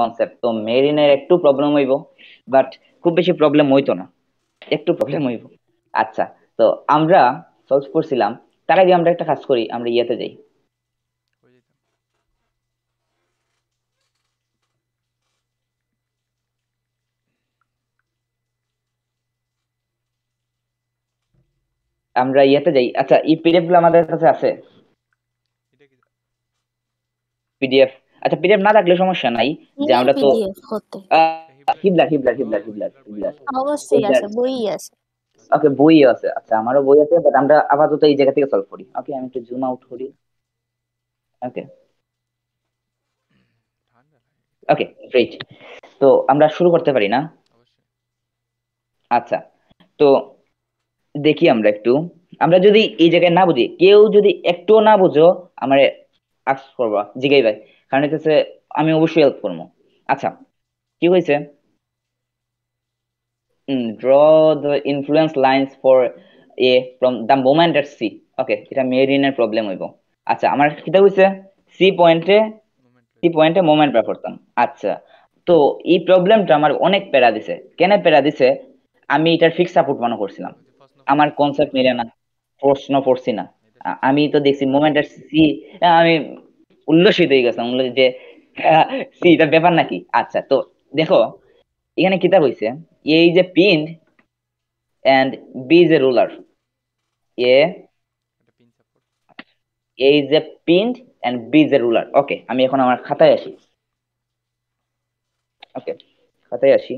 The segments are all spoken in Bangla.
কনসেপ্ট তো মেরিনের একটু প্রবলেম হইব বাট খুব বেশি প্রবলেম হইতো না। একটু প্রবলেম হইব। আচ্ছা তো আমরা সলভ করছিলাম তার আগে আমরা একটা কাজ করি আমরা ইয়েতে যাই। আমরা ইয়েতে যাই। আচ্ছা এই পিডিএফগুলো আমাদের কাছে আছে? পিডিএফ আচ্ছা পিডিএফ না থাকলে সমস্যা নাই। যে আমরা তো হিবলা হিবলা হিবলা হিবলা হিবলা অবশ্যই আছে বই আছে। ওকে বই আছে। আচ্ছা আমারও বই আছে বাট আমরা আপাতত এই জায়গা থেকে সলভ করি। ওকে আমি একটু জুম আউট করি। ওকে ওকে গ্রেট তো আমরা শুরু করতে পারি না? আচ্ছা তো দেখি আমরা একটু। আমরা যদি এই জায়গায় না বুঝি কেউ যদি একটুও না বুঝো আমার আক্স করবা। জিগাই ভাই। কারণ হচ্ছে আমি অবশ্যই হেল্প করব। আচ্ছা কি হয়েছে? Draw the influence lines for A from the moment at C okay এটা মেরিনের প্রবলেম হইব। আচ্ছা আমার কিটা হইছে? সি পয়েন্টে সি পয়েন্টে মোমেন্ট বের করতাম। আচ্ছা তো এই প্রবলেমটা আমার অনেক প্যারা দিছে। কেন প্যারা দিছে? আমি এটার ফিক্স সাপোর্ট মনে করছিলাম। আমার কনসেপ্ট মিলে না, প্রশ্ন পড়ছি না। আমি তো দেখছি মোমেন্টের সি আমি উল্লসিত হয়ে গেছিলাম যে সি, এটা ব্যাপার নাকি? আচ্ছা তো দেখো, এখানে কিতাব হইছে? এই যে pin and B is a roller এ এই যে pin and B is a roller okay আমি এখন আমার খাতায় আসি। ওকে খাতায় আসি।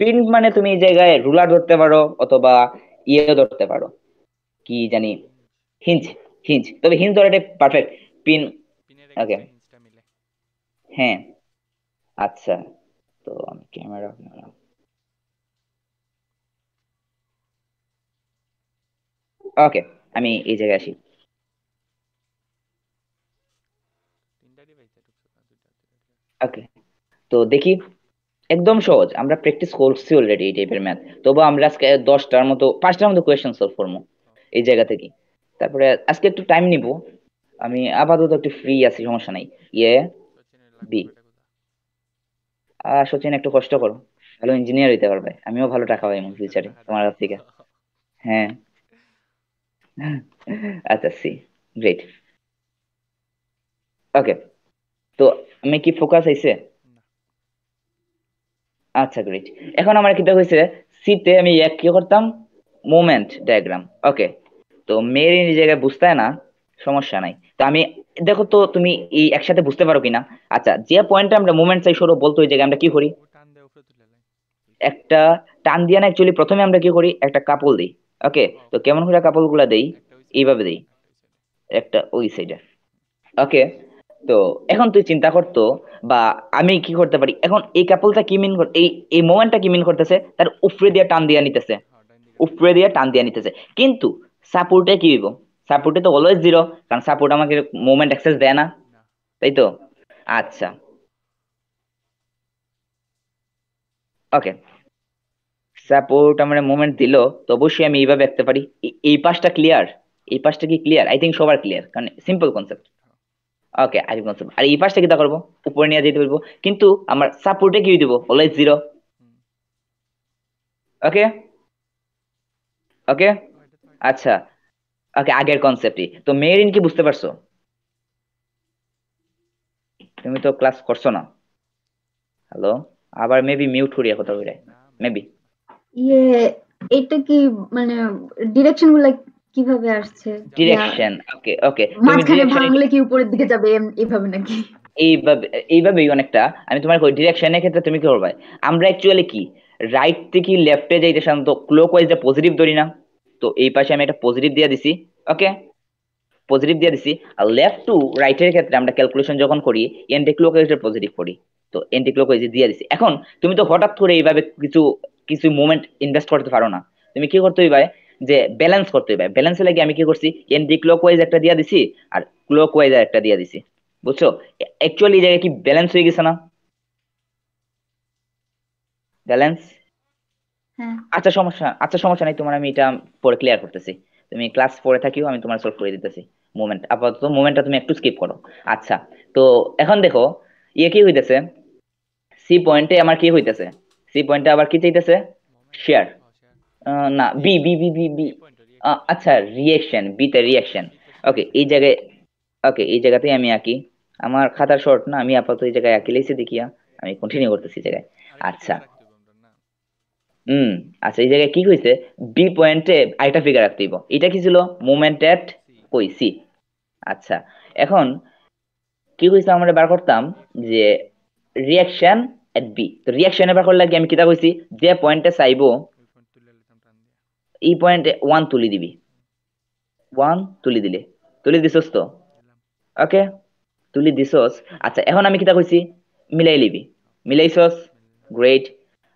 পিন মানে তুমি এই জায়গায় রুলার ধরতে পারো অথবা ইয়ে ধরতে পারো। কি জানি হিঞ্জ হিঞ্জ তবে হিঞ্জ ধরাটা পারফেক্ট পিন ওকে হ্যাঁ। আচ্ছা। তো আমি ক্যামেরা ওকে আমি এই জায়গায় আসি। ওকে তো দেখি। একদম সহজ আমরা প্র্যাকটিস করছি অলরেডি এই টাইপের ম্যাথ তবু আমরা আজকে দশটার মতো পাঁচটার মতো কোয়েশ্চেন সলভ করব। এই জায়গা থেকে। তারপরে আজকে একটু টাইম নিব। আমি আপাতত একটু ফ্রি আছি, সমস্যা নাই। ইয়ে বি আহ, সচিন, একটু কষ্ট করো। ভালো ইঞ্জিনিয়ার হইতে পারবে। আমিও ভালো টাকা পাই ফিউচারে তোমার কাছ থেকে। হ্যাঁ। আচ্ছা সি গ্রেট ওকে তো, আমি কি ফোকাস হইছে? আচ্ছা গ্রেট এখন আমার কিটা হয়েছে সিতে আমি এক কি করতাম? মোমেন্ট ডায়াগ্রাম ওকে তো, মেয়ের জায়গায় বুঝতে না সমস্যা নাই। তো আমি, দেখো তো তুমি এই একসাথে বুঝতে পারো কিনা? আচ্ছা যে পয়েন্টে আমরা মুভমেন্ট চাই সরো বলতো ওই জায়গায় আমরা কি করি? একটা টান দিয়ে না অ্যাকচুয়ালি প্রথমে আমরা কি করি? একটা কাপল দিই ওকে তো কেমন করে কাপলগুলা দেই? এইভাবে দেই। একটা ওই সাইডে ওকে তো এখন তুই চিন্তা করতো বা আমি কি করতে পারি? এখন এই কাপলটা কি মিন এই এই মোমেন্টটা কি মিন করতেছে? তার উপরে দিয়ে টান দিয়ে নিতেছে। উপরে দিয়ে টান দিয়ে নিতেছে। কিন্তু সাপোর্টে কি হইব? সাপোর্টে তো অলওয়েজ জিরো কারণ সাপোর্ট আমাকে মুভমেন্ট অ্যাক্সেস দেয় না। তাই তো? আচ্ছা। ওকে সাপোর্ট আমার মুভমেন্ট দিল, তো অবশ্যই আমি এইভাবে দেখতে পারি। এই পাশটা ক্লিয়ার এই পাশটা কি ক্লিয়ার আই থিঙ্ক সবার ক্লিয়ার কারণ simple concept okay I concept আর এই পাশটা কিটা করব, উপরে নিয়ে যেতে পারব কিন্তু আমার সাপোর্টে কি দিব? অলওয়েজ জিরো ওকে ওকে আচ্ছা। ওকে আগের কনসেপ্টই তো মেরিন কি বুঝতে পারছ? তুমি তো ক্লাস করছ না। হ্যালো আবার মেবি মিউট করিয়া কথা বলে মেবি ইয়ে এটা কি মানে ডিরেকশনগুলো কীভাবে আসছে? ডিরেকশন ওকে ওকে মাঝখানে ভাঙলে কি উপরের দিকে যাবে? এইভাবে নাকি? এইভাবে এইভাবেই অনেকটা। আমি তোমার কই ডিরেকশনের ক্ষেত্রে তুমি কি করবে আমরা অ্যাকচুয়ালি কি? রাইট থেকে লেফটে যাইতে সাধারণত ক্লকওয়াইজ পজিটিভ ধরি না। তো এই পাশে আমি একটা পজিটিভ দিয়ে দিছি ওকে পজিটিভ দিয়ে দিছি। আর লেফট টু রাইটের ক্ষেত্রে আমরা ক্যালকুলেশন যখন করি এন্টি ক্লকওয়াইজের পজিটিভ করি। তো এন্টি ক্লকওয়াইজ দিয়ে দিছি। এখন তুমি তো হঠাৎ করে এইভাবে কিছু কিছু মোমেন্ট ইনভেস্ট করতে পারো না। তুমি কি করতে হইবে? যে ব্যালেন্স করতে হইবে। ব্যালেন্সে লাগে আমি কি করছি? এন্টি ক্লকওয়াইজ একটা দিয়ে দিছি আর ক্লকওয়াইজ একটা দিয়ে দিছি। বুঝছ? অ্যাকচুয়ালি এই জায়গায় কি ব্যালেন্স হয়ে গেছে না? ব্যালেন্স আচ্ছা সমস্যা আচ্ছা সমস্যা নাই তোমার আমি এটা পরে ক্লিয়ার করতেছি। তুমি ক্লাস ফোরে থাকিও আমি তোমার সলভ করে দিতেছি। মোমেন্ট আপাতত মোমেন্টটা তুমি একটু স্কিপ করো। আচ্ছা তো এখন দেখো ইয়ে কি হইতেছে? সি পয়েন্টে আমার কি হইতেছে? সি পয়েন্টে আবার কি চাইতেছে? শেয়ার না B B B B B আচ্ছা রিয়াকশন বিতে রিয়েকশন ওকে এই জায়গায় ওকে এই জায়গাতেই আমি আঁকি। আমার খাতার শর্ট না আমি আপাতত এই জায়গায় আঁকি। লেছি দেখিয়া আমি কন্টিনিউ করতেছি এই জায়গায়। আচ্ছা। হুম আচ্ছা এই জায়গায় কি হয়েছে বি পয়েন্টে আরেকটা ফিগার রাখতে হইব। এটা কি ছিল? মোমেন্ট এট কই? সি আচ্ছা এখন কি হয়েছে আমরা বার করতাম? যে রিয়াকশন এট বি তো রিয়াকশনে বার করলে কি আমি কিতা কইছি? যে পয়েন্টে চাইব এই পয়েন্টে ওয়ান তুলি দিবি। ওয়ান তুলি দিলে। তুলি দিছস তো? ওকে তুলি দিছস। আচ্ছা এখন আমি কিতা কইছি? মিলাই লিবি। মিলাইছস? গ্রেট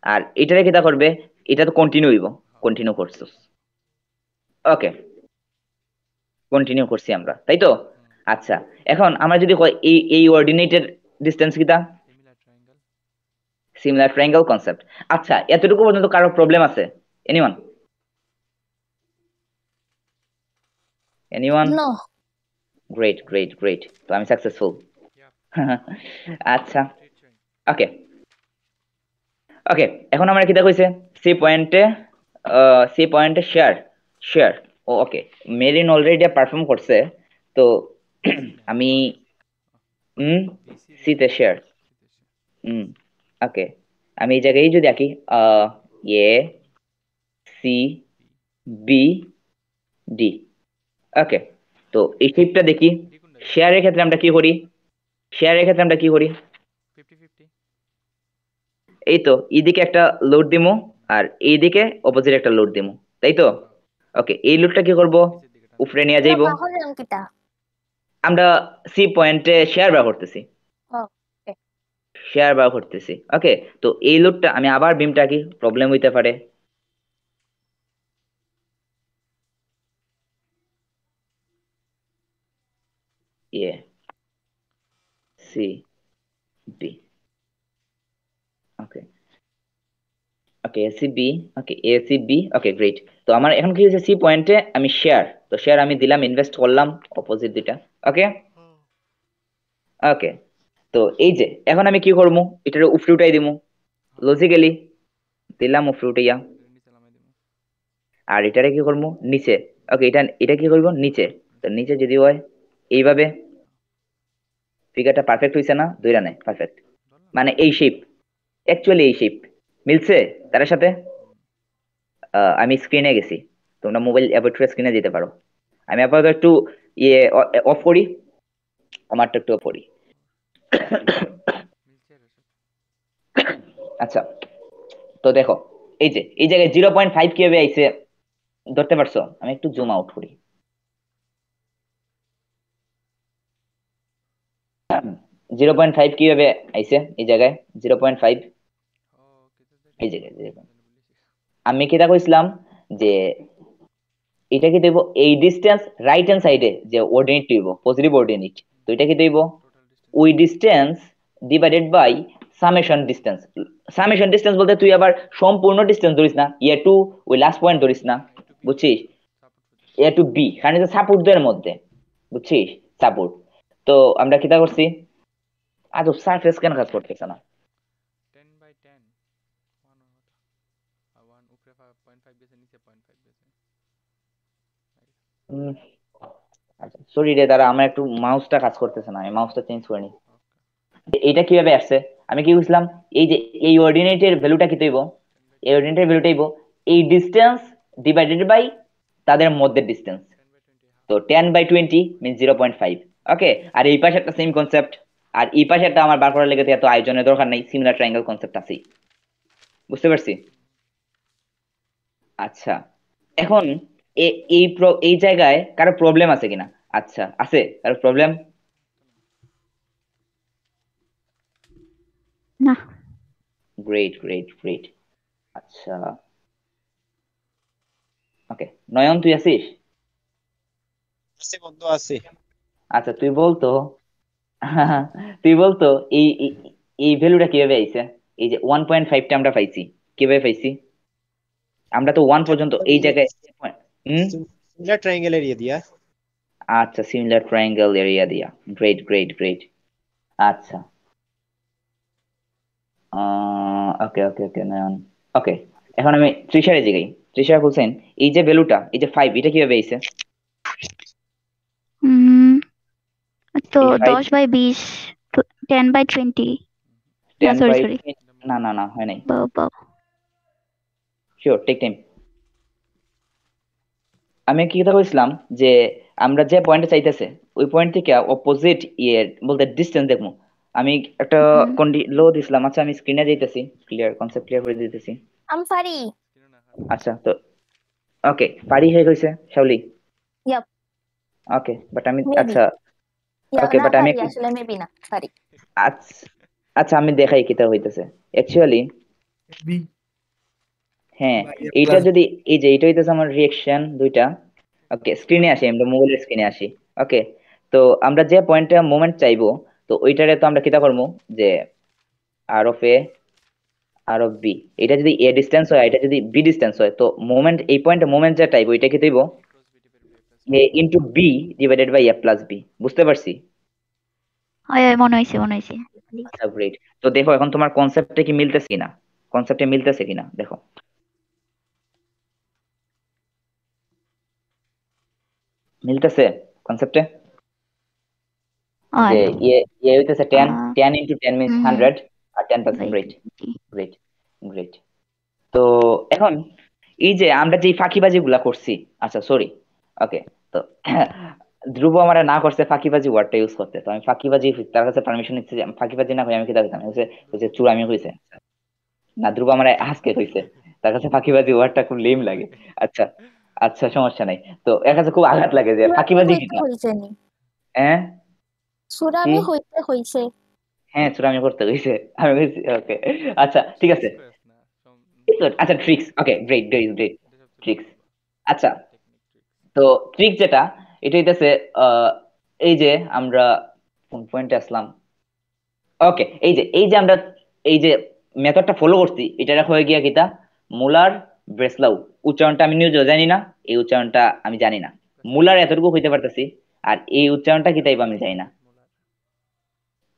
আর এটারে কিতা করবে এটা তো কন্টিনিউ হইব কন্টিনিউ করছ। ওকে কন্টিনিউ করছি আমরা তাই তো? আচ্ছা এখন আমরা যদি কই এই এই অর্ডিনেটের ডিসটেন্স কিতা সিমিলার ট্রায়াঙ্গেল কনসেপ্ট আচ্ছা এতটুকু পর্যন্ত কারও প্রবলেম আছে? Anyone anyone No. Great great great তো আমি সাকসেসফুল আচ্ছা ওকে ওকে এখন আমরা কিতা কইছে সি পয়েন্টে সি পয়েন্টে শেয়ার শেয়ার ও ওকে মেরিন অলরেডি পারফর্ম করছে, তো আমি হুম সিতে শেয়ার হুম ওকে আমি এই জায়গায় যদি আঁকি A, C, B, D okay তো এই শেপটা দেখি। শেয়ারের ক্ষেত্রে আমরা কি করি? শেয়ারের ক্ষেত্রে আমরা কি করি? এই তো এইদিকে একটা লোড দিমু আর এইদিকে অপোজিট একটা লোড দিমু তাই তো ওকে এই লোডটা কি করব? উপরে নিয়ে যাইবো। আমরা সি পয়েন্টে শেয়ার বার করতেছি। ওকে শেয়ার বার করতেছি ওকে তো এই লোডটা আমি আবার বিমটা কি প্রবলেম হইতে পারে। ইয়ে C B okay okay AC B okay AC B okay great তো আমার এখন কি হয়েছে? সি পয়েন্টে আমি শেয়ার তো শেয়ার আমি দিলাম ইনভেস্ট করলাম অপোজিট দুইটা ওকে ওকে তো এই যে এখন আমি কি করব? এটার উপরে উঠাই দিমু লজিক্যালি দিলাম উপরে উঠাইয়া আর এটারে কি করব? নিচে ওকে এটা এটা কি করব? নিচে তো নিচে যদি হয় এইভাবে ফিগারটা পারফেক্ট হইছে না? দুইটা নেই পারফেক্ট মানে এই শেপ অ্যাকচুয়ালি এই শেপ মিলছে তার সাথে? আমি স্ক্রিনে গেছি। তোমরা মোবাইল করে স্ক্রিনে যেতে পারো। আমি আপাতত একটু ইয়ে অফ করি। আমারটা একটু অফ করি। আচ্ছা। তো দেখো, এই যে, এই জায়গায় জিরো পয়েন্ট ফাইভ কীভাবে আইছে, ধরতে পারছ? আমি একটু জুম আউট করি। জিরো পয়েন্ট ফাইভ কীভাবে আইছে, এই জায়গায়? জিরো পয়েন্ট ফাইভ এই 0.5 আমি কিটা কইছিলাম যে, এটা কি দেব? এই ডিসটেন্স রাইট হ্যান্ড সাইডে যে অর্ডিনেট দিব পজিটিভ অর্ডিনেট তো এটা কি দেব? ওই distance divided by summation distance summation distance বলতে তুই আবার সম্পূর্ণ ডিসটেন্স ধরিস না। ইয়ে টু ওই লাস্ট পয়েন্ট ধরিস না। বুঝছিস? এ টু বি কারণ সাপোর্টদের মধ্যে। বুঝছিস? সাপোর্ট। তো আমরা কিটা করছি? আদৌ সারফেস কেন কাজ করতেছে না উম, আচ্ছা সরি রে, দাঁড়া, আমার একটু মাউসটা কাজ করতেছে না, আমি মাউসটা চেঞ্জ করে নি এইটা কীভাবে আসছে? আমি কি বুঝলাম, এই যে, এই অর্ডিনেটের ভ্যালুটা কি তৈব? এই অর্ডিনেটের ভ্যালুটা হইব এই ডিসটেন্স ডিভাইডেড বাই তাদের মধ্যে ডিসটেন্স তো ten by twenty mean zero point five okay আর এই পাশে একটা সেম কনসেপ্ট আর এই পাশে একটা আমার বার করার লেগে এত আয়োজনের দরকার নাই সিমিলার ট্রায়াঙ্গেল কনসেপ্ট আছেই। বুঝতে পারছি? আচ্ছা এখন এই প্র- এই জায়গায় কারও প্রবলেম আছে কিনা? আচ্ছা আছে? কারও প্রবলেম না। গ্রেট গ্রেট গ্রেট আচ্ছা। ওকে নয়ন তুই আছিস? আছে বন্ধু আছে। আচ্ছা তুই বলতো তুই বলতো এই এই- এই ভ্যালুটা কীভাবে আইছে? এই যে ওয়ান পয়েন্ট ফাইভটা আমরা পাইছি। কীভাবে পাইছি? আমরা তো ওয়ান পর্যন্ত এই জায়গায় সিমিলার ট্রায়াঙ্গেল এরিয়া দিয়া আচ্ছা সিমিলার ট্রায়াঙ্গেল এরিয়া দিয়া গ্রেট গ্রেট গ্রেট আচ্ছা। ওকে ওকে ওকে নয়ন ওকে এখন আমি ত্রিশারে জিগাই। ত্রিশার বলছেন এই যে ভ্যালুটা এই যে ফাইভ এটা কীভাবে আইছে তো দশ বাই বিশ টেন বাই টোয়েন্টি. না না না হয় নাই। বাবা শিওর টেক টাইম আমি কি কথা কইছিলাম যে আমরা যে পয়েন্টে চাইতেছে ওই পয়েন্ট থেকে অপোজিট ইয়ে বলতে ডিস্টেন্স দেখব আমি একটা কন্ডি লো দিছিলাম আচ্ছা আমি স্ক্রিনে যাইতেছি ক্লিয়ার কনসেপ্ট ক্লিয়ার করে দিতেছি। আম পারি আচ্ছা তো ওকে পারি হয়ে গেছে শাওলি Yup. ওকে বাট আমি আচ্ছা ওকে বাট আমি আসলে মেবি না পারি আচ্ছা আচ্ছা আমি দেখাই কিটা হইতেছে। অ্যাকচুয়ালি হ্যাঁ এইটা যদি এই যে এটা হইতেছে আমার রিয়েকশন দুইটা। ওকে স্ক্রিনে আসি আমরা মোবাইলের স্ক্রিনে আসি। ওকে তো আমরা যে পয়েন্টে মোমেন্ট চাইব তো ওইটারে তো আমরা কিটা করব? যে R of A R of B এটা যদি এ ডিস্টেন্স হয় এটা যদি বি ডিস্টেন্স হয় তো মোমেন্ট এই পয়েন্টে মোমেন্ট যা টাইপ এটা কি দেবো A into B divided by A plus B বুঝতে পারছি? হয় হয় মনে হয়েছে মনে হয়েছে আচ্ছা গ্রেট তো দেখো এখন তোমার কনসেপ্টে কি মিলতেছে কিনা? কনসেপ্টে মিলতেছে কিনা? দেখো। মিলতেছে কনসেপ্টে যে ইয়ে ইয়ে হইতেছে ten ah, ten into ten means hundred আর ten percent Right. Great great great তো এখন এই যে আমরা যে ফাঁকিবাজি গুলা করছি আচ্ছা সরি ওকে তো ধ্রুব আমার না করছে ফাঁকিবাজি ওয়ার্ডটা ইউজ করতে তো আমি ফাঁকিবাজি তার কাছে পারমিশন নিচ্ছি যে ফাঁকিবাজি না করি আমি কি দেখতাম হচ্ছে হচ্ছে চুরামি হয়েছে না ধ্রুব আমার আজকে হয়েছে তার কাছে ফাঁকিবাজি ওয়ার্ডটা খুব লেম লাগে আচ্ছা। আচ্ছা সমস্যা নাই। তো এর কাছে খুব আঘাত লাগে যে ফাঁকিবাজি কি? হইছে হ্যাঁ? সুরামি? হইতে হইছে। হ্যাঁ চুরামি করতে হয়েছে আমি ওকে। আচ্ছা ঠিক আছে। আচ্ছা tricks okay great great great tricks আচ্ছা তো ট্রিক যেটা এটা হইতেছে এই যে আমরা কোন পয়েন্টে আসলাম? ওকে এই যে এই যে আমরা এই যে মেথডটা ফলো করছি এটা হয়ে গিয়া কিতা? মুলার ব্রেসলাউ উচ্চারণটা আমি নিজেও জানি না এই উচ্চারণটা আমি জানি না। মুলার এতটুকু হইতে পারতেছি আর এই উচ্চারণটা কি তাইব আমি জানি না।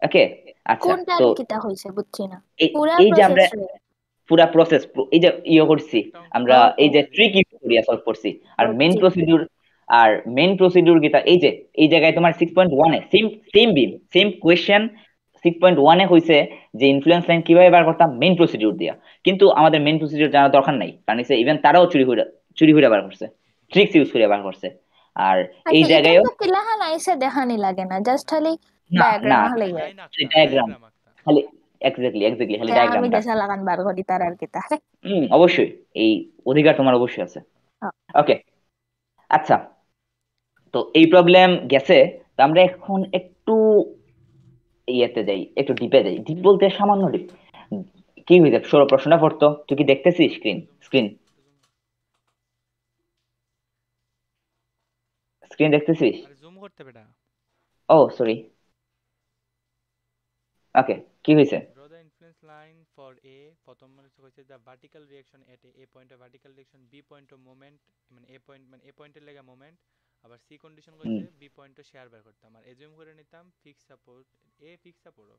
ওকে আচ্ছা তো কিটা হইছে বুঝছি না। এই- যে আমরা পুরা প্রসেস এই যে ইয়ে করছি আমরা এই যে ট্রিক ইউজ করিয়া সলভ করছি। আর মেইন প্রসিডিউর আর মেইন প্রসিডিউর গীতা এই যে এই জায়গায় তোমার সিক্স পয়েন্ট ওয়ানে সেম সেম বিল সেম কোয়েশ্চেন সিক্স পয়েন্ট ওয়ানে হয়েছে যে ইনফ্লুয়েন্স লাইন কীভাবে বার করতাম? মেইন প্রসিডিউর দিয়া। কিন্তু আমাদের মেইন প্রসিডিউর জানার দরকার নাই। কারণ ইভেন তারাও চুরি করে চুরি করে বার করছে। ট্রিক্স ইউজ করে বার করছে। আর এই আচ্ছা, জায়গায়ও এটা তো কিলাহান আইসে দেখানি লাগে না জাস্ট খালি ডায়াগ্রাম হলেই হয় ডায়াগ্রাম খালি এক্স্যাক্টলি এক্স্যাক্টলি খালি হ্যাঁ, আমি দেশা লাগান বার করি তার আর কিতা হুম অবশ্যই। এই অধিকার তোমার অবশ্যই আছে। ওকে আচ্ছা। তো এই প্রবলেম গেছে। তো আমরা এখন একটু ইয়েতে দেয় একটু ডিপে দেয় ডিপ বলতে সামান্য ডিপ কি হয়েছে সৌর প্রশ্নটা পড়তো। তুই কি দেখতেছিস স্ক্রিন স্ক্রিন স্ক্রিন দেখতেছিস? জুম করতে বেটা। ও সরি ওকে কি হয়েছে বি পয়েন্ট মোমেন্ট মানে এ পয়েন্ট মানে এ পয়েন্টের লেগে মোমেন্ট আবার condition কইছে b point এর শেয়ার বের করতাম আর এজিউম করে নিতাম fix support a fix support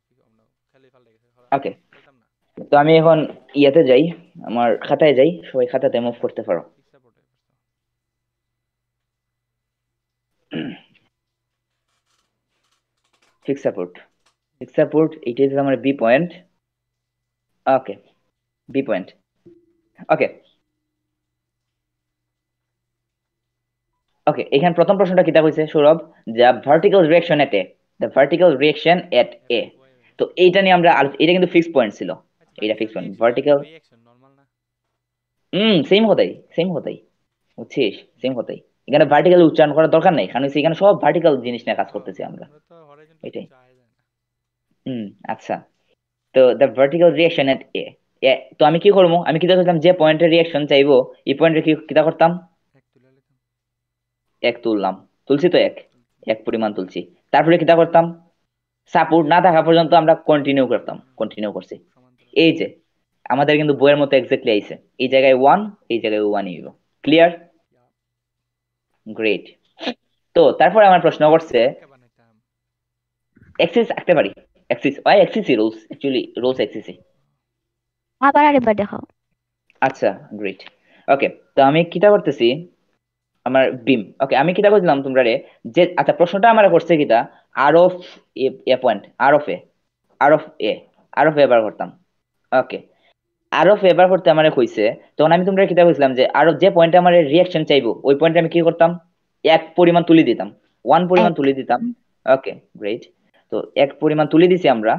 খালি ফাল গেছে Okay. বলতাম না। তো আমি এখন ইয়াতে যাই আমার খাতায় যাই সবাই খাতাতে মুভ করতে পারো। Fix support support fixed support আমার b point okay b point okay okay, এখানে প্রথম প্রশ্নটা কিতা কইছে সৌরভ? যা vertical reaction at A the vertical reaction at A তো এইটা নিয়ে আমরা এটা কিন্তু ফিক্স পয়েন্ট ছিল। এটা রিঅ্যাকশন নরমাল না হুম সেম কথাই সেম কথাই বুঝছিস? সেম কথাই এখানে ভার্টিক্যাল উচ্চারণ করার দরকার নেই, কারণ এখানে সব ভার্টিক্যাল জিনিস নিয়ে কাজ করতেছি আমরা। এটাই। হুম আচ্ছা। তো the vertical reaction at A তো আমি কি করব? আমি কিতা করতাম যে পয়েন্টের রিঅ্যাকশন চাইব, এই পয়েন্টে কি কিতা করতাম? এক তুললাম। তুলছি তো এক। এক পরিমাণ তুলছি। তারপরে কিতা করতাম? সাপোর্ট না থাকা পর্যন্ত আমরা কন্টিনিউ করতাম। কন্টিনিউ করছি। এই যে আমাদের কিন্তু বইয়ের মতো এক্স্যাক্টলি আইছে। এই জায়গায় ওয়ান এই জায়গায় ওয়ান ইউ ক্লিয়ার গ্রেট তো তারপরে আমার প্রশ্ন করছে এক্সিস আঁকতে পারি? এক্সিস ওয়াই এক্সিসই রোলস অ্যাকচুয়ালি রোলস এক্সিসই আবার আরেকবার দেখাও। আচ্ছা গ্রেট ওকে তো আমি কিতা করতেছি? আমার বিম ওকে আমি কিতা করছিলাম তোমরা রে যে আচ্ছা প্রশ্নটা আমার করছে কিতা? R of A point R of A R of A R of A বার করতাম ওকে আর অফ এ বার করতে আমার কইছে তখন আমি তোমরা কিতা কইছিলাম যে আর যে পয়েন্টে আমার রিয়াকশন চাইব, ওই পয়েন্টে আমি কি করতাম এক পরিমাণ তুলে দিতাম। ওয়ান পরিমাণ। তুলে দিতাম। ওকে গ্রেট তো, এক পরিমাণ তুলে দিছি আমরা।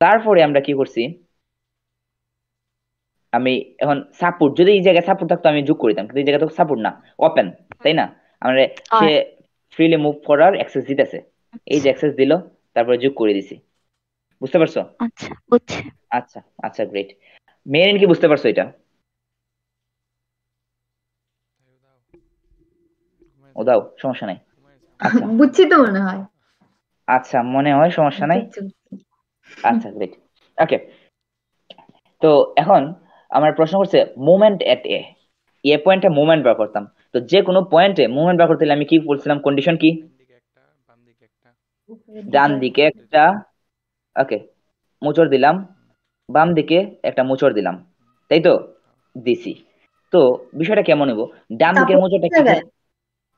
তারপরে আমরা কি করছি? আমি এখন সাপোর্ট যদি এই জায়গায় সাপোর্ট থাকতো আমি যোগ করিতাম কিন্তু এই জায়গায় তো সাপোর্ট না ওপেন তাই না? আমরা সে ফ্রিলি মুভ করার অ্যাক্সেস দিতেছে। এই যে অ্যাক্সেস দিল তারপরে যোগ করে দিছি। বুঝতে পারছ? আচ্ছা বুঝছি। আচ্ছা আচ্ছা গ্রেট মেরিন কি বুঝতে পারছ এটা? ও দাও সমস্যা নাই। আচ্ছা। বুঝছি তো মনে হয়। আচ্ছা মনে হয় সমস্যা নাই। আচ্ছা গ্রেট ওকে তো এখন আমার প্রশ্ন করছে মুভমেন্ট এট এ এ পয়েন্টে মুভমেন্ট বার করতাম। তো যে কোনো পয়েন্টে মুভমেন্ট বার করতে আমি কি বলছিলাম? কন্ডিশন কি? ডান দিকে একটা দিকে দিকে ওকে মোচড় দিলাম। বাম দিকে একটা মোচড় দিলাম। তাই তো? দিছি। তো বিষয়টা কেমন হইব? ডান দিকের Support মোচড়টা কি?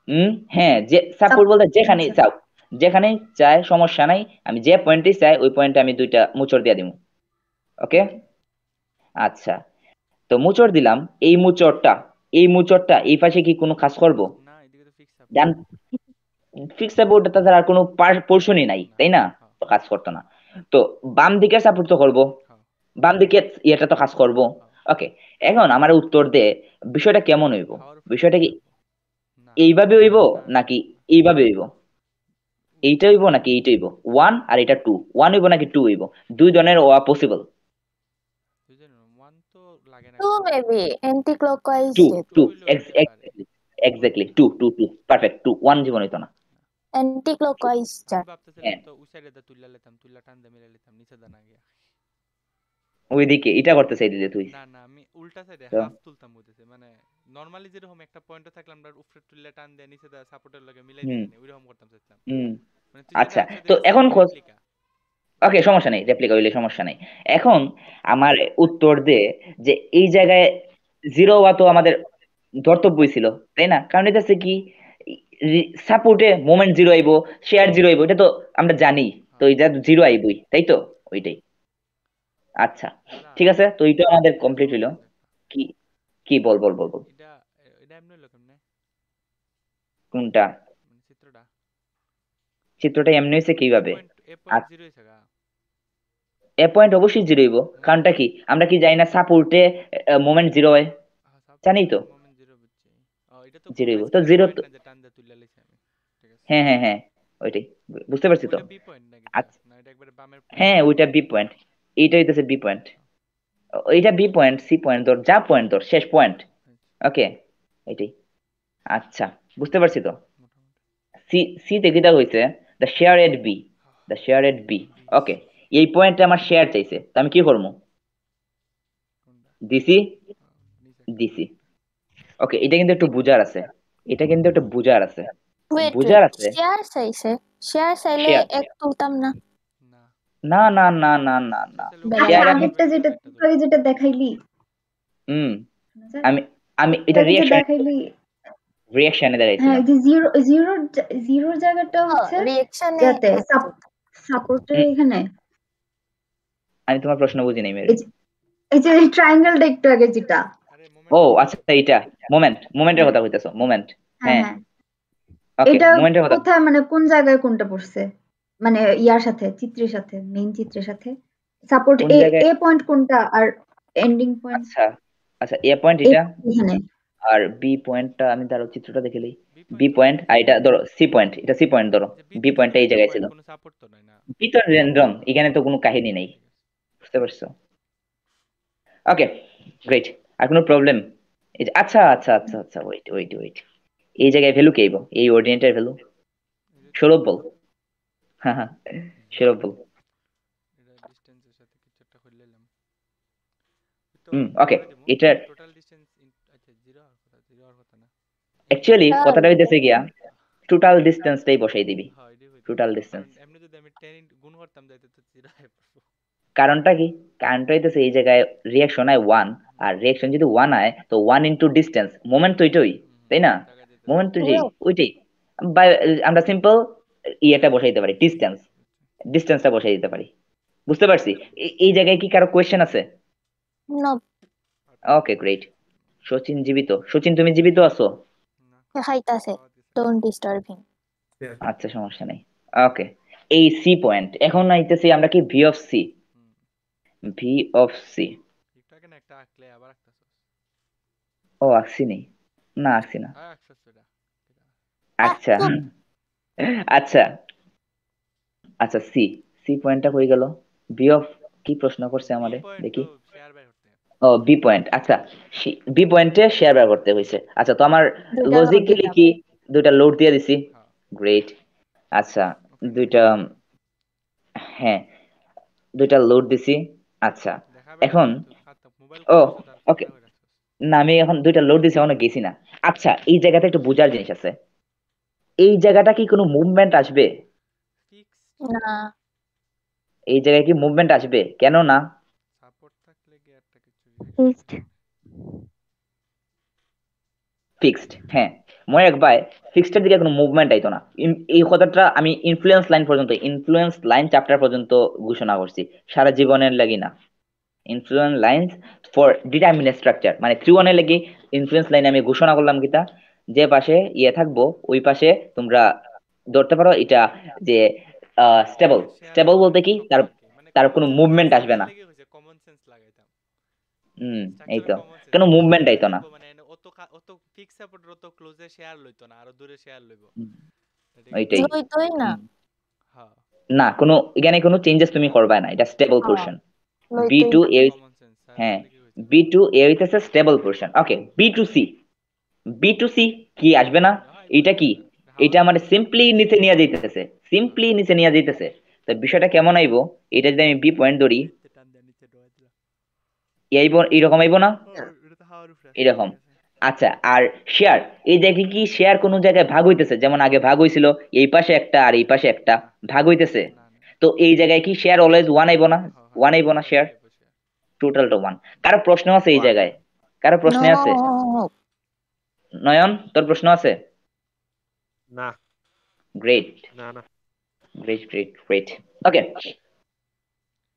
হুম? হ্যাঁ যে সাপোর্ট বলতে যেখানে। চাও। যেখানে চাই সমস্যা নাই। আমি যে পয়েন্টে চাই ওই পয়েন্টে আমি দুইটা মোচড় দিয়ে দিব। ওকে আচ্ছা। তো মোচড় দিলাম। এই মোচড়টা এই মোচড়টা এই পাশে কি কোনো কাজ করব? না এদিকে তো ফিক্স ডান ফিক্স সাপোর্ট তাছাড়া আর কোনো পোর্শনই নাই তাই না? তো কাজ করতো না। তো বাম দিকে সাপোর্ট তো করব। বাম দিকে ইয়েটা তো কাজ করব। ওকে এখন আমার উত্তর দে বিষয়টা কেমন হইব? বিষয়টা কি এইভাবে হইব নাকি এইভাবে হইব? এইটা হইব নাকি এইটা হইব? ওয়ান আর এটা টু ওয়ান হইব নাকি টু হইব? দুই জনের ওয়া possible Two maybe. Anti-clockwise. Two, two. Ex- exactly. Two, two, two. Perfect. Two. One জীবন হইতো না অ্যান্টিক্লকওয়াইজ চার ভাবতেছিলাম হ্যাঁ। তো উসাইরে দা তুইলা লেতাম তুইলা টান দা মিলা লেতাম নিচে দা না গিয়া ওইদিকে এটা করতে চাইছিলে তুই না না আমি উল্টা সাইডে হাফ তুলতাম বুঝতেছে মানে নরমালি যেরকম একটা পয়েন্ট থাকলাম আমরা উপরে তুললে টান দেয় নিচে দেয় সাপোর্টের লগে মিলাই দিই ওইরকম করতাম চাইতাম মানে আচ্ছা তো এখন খোঁজ ওকে সমস্যা নেই রেপ্লিকা হইলে সমস্যা নেই। এখন আমার উত্তর দে যে এই জায়গায় জিরো ওয়া তো আমাদের ধর্তব্যই ছিল তাই না? কারণ এটা হচ্ছে কি সাপোর্টে মোমেন্ট জিরো আইবো শেয়ার জিরো আইবো এটা তো আমরা জানি তো এটা জিরো আইবই তাই তো? ওইটাই। আচ্ছা ঠিক আছে? তো এইটা আমাদের কমপ্লিট হইল। কি কি বল বল বল বল। এটা এটা কোনটা? মানে চিত্রটা? চিত্রটা এমনি হয়েছে কীভাবে? জিরো এ পয়েন্ট অবশ্যই জিরো হইব। কারণটা কি? আমরা কি জানি না সাপোর্টে মোমেন্ট জিরো হয়। জানি তো। জিরো হইবো। তো আছে হ্যাঁ হ্যাঁ হ্যাঁ ওইটাই। বুঝতে পারছি তো? আচ্ছা। হ্যাঁ ওইটা বি পয়েন্ট এইটা হইতেছে বি পয়েন্ট এইটা বি পয়েন্ট সি পয়েন্ট তোর যা পয়েন্ট তোর শেষ পয়েন্ট ওকে এটাই। আচ্ছা বুঝতে পারছি তো? সি সি তে কিটা হইছে? The shear at B the shear at B okay এই পয়েন্টে আমার শেয়ার চাইছে। তা আমি কি করব? দিসি দিসি ওকে এটা কিন্তু একটু বুঝার আছে। এটা কিন্তু একটু বুঝার আছে। বুঝার আছে? শেয়ার চাইছে? শেয়ার চাইলে এক তুলতাম না। না না না না না না। আগেরটা যেটা তুই যেটা দেখাইলি। হুম। আচ্ছা। আমি আমি এটা রিঅ্যাকশন দেখাইলি। রিঅ্যাকশনে দাঁড়াইছি হ্যাঁ যে জিরো জিরো জিরো জায়গাটা হ্যাঁ, হচ্ছে রিঅ্যাকশনে সাপোর্টে এখানে। আমি তোমার প্রশ্ন বুঝি নাই মেরি। এই যে- ট্রায়াঙ্গেলটা একটু আগে যেটা। ও আচ্ছা এইটা। মোমেন্ট মোমেন্টের কথা কইতাছো মোমেন্ট হ্যাঁ হ্যাঁ। হ্যাঁ। এটা মোমেন্টের কথা। কোথায় মানে কোন জায়গায় কোনটা পড়ছে? মানে ইয়ার সাথে চিত্রের সাথে মেইন চিত্রের সাথে? সাপোর্ট এ এ পয়েন্ট কোনটা আর এন্ডিং পয়েন্ট আচ্ছা আচ্ছা এ পয়েন্ট এটা। এখানে। আর বি পয়েন্টটা আমি ধরো চিত্রটা দেখে লই বি পয়েন্ট আর এটা ধরো সি পয়েন্ট এটা সি পয়েন্ট ধরো। বি পয়েন্টটা এই জায়গায় ছিল। কোনো সাপোর্ট তো নাই না। বি তো র্যান্ডম এখানে তো কোনো কাহিনী নেই। বুঝতে পারছ? ওকে গ্রেট আর কোনো প্রবলেম আচ্ছা আচ্ছা আচ্ছা আচ্ছা ওয়েট ওয়েট ওয়েট এই জায়গায় ভ্যালু কে এই অর্ডিনেটের ভ্যালু সৌরভ বল। হ্যাঁ হ্যাঁ সৌরভ বল। এটা হুম, কথা না অ্যাকচুয়ালি হ্যাঁ। কথাটা হইতেছে গিয়া টোটাল ডিসটেন্সটাই বসাই দিবি। হ্যাঁ। টোটাল কারণ ডিসটেন্স এমনি যদি আমি 10 গুণ করতাম যাইতে তো জিরো হয়ে পড়ব কারণটা কি? কারণটা হইতেছে এই জায়গায় রিয়াকশন আয় ওয়ান আর রিয়াকশন যদি ওয়ান আয় তো ওয়ান ইন্টু ডিস্টেন্স মোমেন্ট তো ওইটাই তাই না? মোমেন্ট তো যে ওইটাই। বা আমরা সিম্পল ইয়েটা বসাই দিতে পারি ডিস্টেন্স ডিস্টেন্সটা বসাই দিতে পারি। বুঝতে পারছি? এই জায়গায় কি কারও কোয়েশ্চেন আছে? ওকে গ্রেট সচিন জীবিত। সচিন তুমি জীবিত আছো? don't disturb him. আচ্ছা সমস্যা নেই। ওকে এই সি পয়েন্ট এখন আইতেছি আমরা কি V of C V of C একটু একটা আঁকলে আবার আঁকতেছস? ও আঁকছি নেই না আঁকছি না। আচ্ছা। আচ্ছা। আচ্ছা সি সি পয়েন্টটা হয়ে গেল। বি অফ কি প্রশ্ন করছে আমাদের? দেখি। শেয়ার বের করতে। ও বি পয়েন্ট আচ্ছা বি পয়েন্টে শেয়ার বার করতে হয়েছে। আচ্ছা তো আমার লজিক্যালি কি দুইটা লোড দিয়ে দিছি? গ্রেট আচ্ছা দুইটা হ্যাঁ দুইটা লোড দিছি। আচ্ছা। এখন ও, okay. না আমি এখন দুইটা লোড দিছি এখনও গেছি না। আচ্ছা এই জায়গাতে একটু বোঝার জিনিস আছে। এই জায়গাটা কি কোনো মুভমেন্ট আসবে? না। এই জায়গায় কি মুভমেন্ট আসবে? কেন না? সাপোর্ট থাকলে কি একটা কিছু ফিক্সড ফিক্সড হ্যাঁ। মনে রাখবাই ফিক্সডের দিকে কোনো মুভমেন্ট আইতো না। এই কথাটা আমি ইনফ্লুয়েন্স লাইন পর্যন্ত ইনফ্লুয়েন্স লাইন চ্যাপ্টার পর্যন্ত ঘোষণা করছি সারা জীবনের লাগি না। Influence line for determinate structure মানে থ্রি ওয়ানের লাগি ইনফ্লুয়েন্স লাইন আমি ঘোষণা করলাম কিতা যে পাশে ইয়ে থাকব ওই পাশে তোমরা ধরতে পারো এটা যে স্টেবল স্টেবল বলতে কি? তার তার কোনো মুভমেন্ট আসবে না। হুম এই তো কোনো মানে movement আইতো না। মানে এনে অত ফিক্স সাপোর্ট অত ক্লোজে শেয়ার লইতো না আরও দূরে শেয়ার লইব। কি- ওইটাই। লইতোই না। হ্যাঁ। না কোনো এখানে কোনো চেঞ্জেস তুমি করবে না এটা স্টেবল হ্যাঁ। পোর্শন লইতোই বি টু এ হ্যাঁ বি টু এ হইতেছে stable portion okay B to C B to C কি আসবে না? এটা কি? এটা আমার সিম্পলি নিচে নিয়ে যাইতেছে। সিম্পলি নিচে নিয়ে যাইতেছে। তো বিষয়টা কেমন আইবো? এটা যদি আমি বি পয়েন্ট ধরি টান দেয়া নিচে ডোয়া দিলাম। এই আইবো এরকম আইবো না? তো এরকম। আচ্ছা আর শেয়ার এই জায়গায় কি শেয়ার কোনো জায়গায় ভাগ হইতেছে? যেমন আগে ভাগ হইছিল এই পাশে একটা আর এই পাশে একটা ভাগ হইতেছে। তো এই জায়গায় কি শেয়ার অলওয়েজ ওয়ান আইবো না? ওয়ান আইবো না শেয়ার টোটাল টো ওয়ান কারও প্রশ্ন আছে এই জায়গায়? কারও প্রশ্ন আছে? নয়ন তোর প্রশ্ন আছে? না। গ্রেট না না। গ্রেট গ্রেট গ্রেট ওকে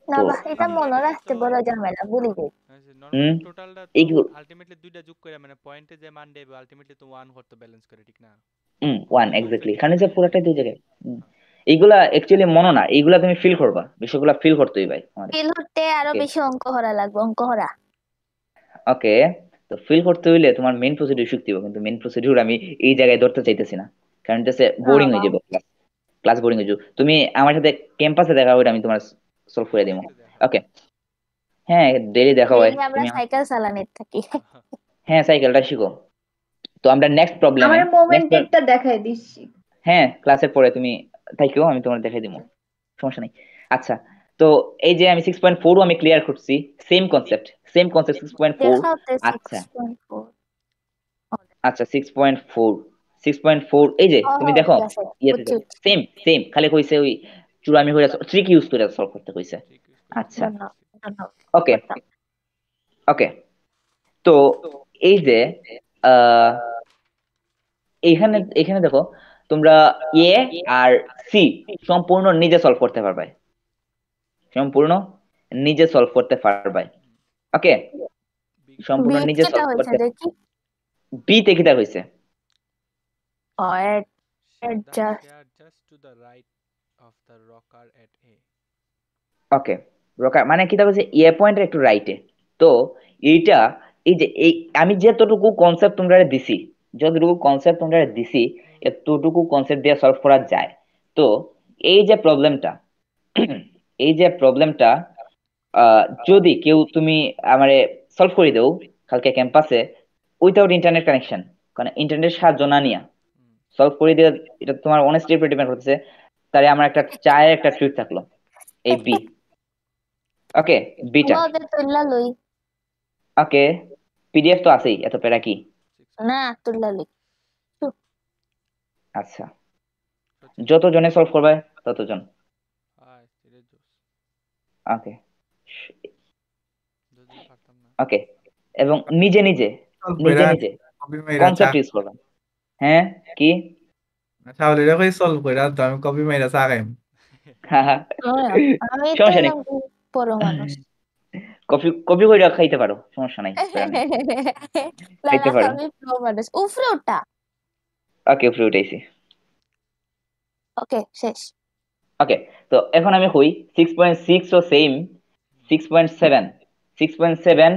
না তো, এটা মনে রাখতে বড় ঝামেলা ভুলে যাই টোটালটা আলটিমেটলি দুইটা যোগ করে মানে পয়েন্টে যে মান দেবে আলটিমেটলি তো ওয়ান করতে ব্যালেন্স করে ঠিক না? হুম ওয়ান এক্স্যাক্টলি এখানে যে পুরোটাই দুই জায়গায় এইগুলা অ্যাকচুয়ালি মনে না এইগুলা তুমি ফিল করবা বিষয়গুলা ফিল করতেই ভাই ফিল হতে আরও বেশি অঙ্ক করা লাগবে অঙ্ক করা। ওকে তো ফিল করতে হইলে তোমার মেইন প্রসিডিউর শিখতে হবে কিন্তু মেইন প্রসিডিউর আমি এই জায়গায় ধরতে চাইতেছি না কারণ এটা বোরিং হয়ে যাবে ক্লাস ক্লাস বোরিং হয়ে যাবে। তুমি আমার সাথে ক্যাম্পাসে দেখা হবে আমি তোমার সলভ করে দিব। ওকে হ্যাঁ ডেলি দেখা হয় আমরা সাইকেল চালানির থাকি। হ্যাঁ সাইকেলটা শিখো। তো আমরা নেক্সট প্রবলেম আমার মোমেন্টেডটা দেখাই দিচ্ছি। হ্যাঁ ক্লাসের পরে তুমি থাকিও আমি তোমার দেখাই দিব। সমস্যা নেই। আচ্ছা তো এই যে আমি সিক্স পয়েন্ট ফোরও আমি ক্লিয়ার করছি same concept same concept six point four আচ্ছা। 6.4 আচ্ছা six point four six point four এই যে তুমি দেখো। সেম সেম খালি কইছে ওই চূড়ামি হয়ে ট্রিক ইউজ করে সলভ করতে কইছে। আচ্ছা ধন্যবাদ, ধন্যবাদ। ওকে ওকে তো এই যে আহ, এখানে এখানে দেখো তোমরা এ আর সি সম্পূর্ণ নিজে সলভ করতে পারবে সম্পূর্ণ নিজে সলভ করতে পারবে ওকে সম্পূর্ণ নিজে সলভ করতে বি তে কিটা হয়েছে ও এড share the the rocker at A. Okay Roca মানে কিটা হয়েছে এ পয়েন্টের একটু রাইটে তো এইটা এই যে এই আমি যতটুকু কনসেপ্ট তোমরা দিছি যতটুকু কনসেপ্ট তোমরা দিছি এতটুকু কনসেপ্ট দিয়ে সলভ করা যায়। তো এই যে প্রবলেমটা এই যে প্রবলেমটা যদি কেউ তুমি আমারে সলভ করে দেও কালকে ক্যাম্পাসে উইথাউট ইন্টারনেট কানেকশন মানে ইন্টারনেট সাহায্য না নিয়া। সলভ করে দিয়ে এটা তোমার অনেস্টির উপর ডিপেন্ড করতেছে। তাহলে আমার একটা চায়ের একটা ট্রিক থাকল। এই বি ওকে বিটা ওদের তুললা লই। ওকে পিডিএফ তো আছেই এত প্যারা কি? না তুললা লই। আচ্ছা। যত জনে সলভ করবে ততজন. ওকে ওকে এবং নিজে নিজে নিজে নিজে কনসেপ্ট ইউজ করবেন। হ্যাঁ কি? চাউলের কই সলভ কইরা তো আমি কপি মাইরা চা আমি সমস্যা নেই। বড় মানুষ। কপি কপি করে খাইতে পারো সমস্যা নাই খাইতে পারো। মানুষ। উফরে ওটা ওকে উপরে উঠাইছি। ওকে শেষ। ওকে তো এখন আমি হই সিক্স পয়েন্ট সিক্স ও same six point seven six point seven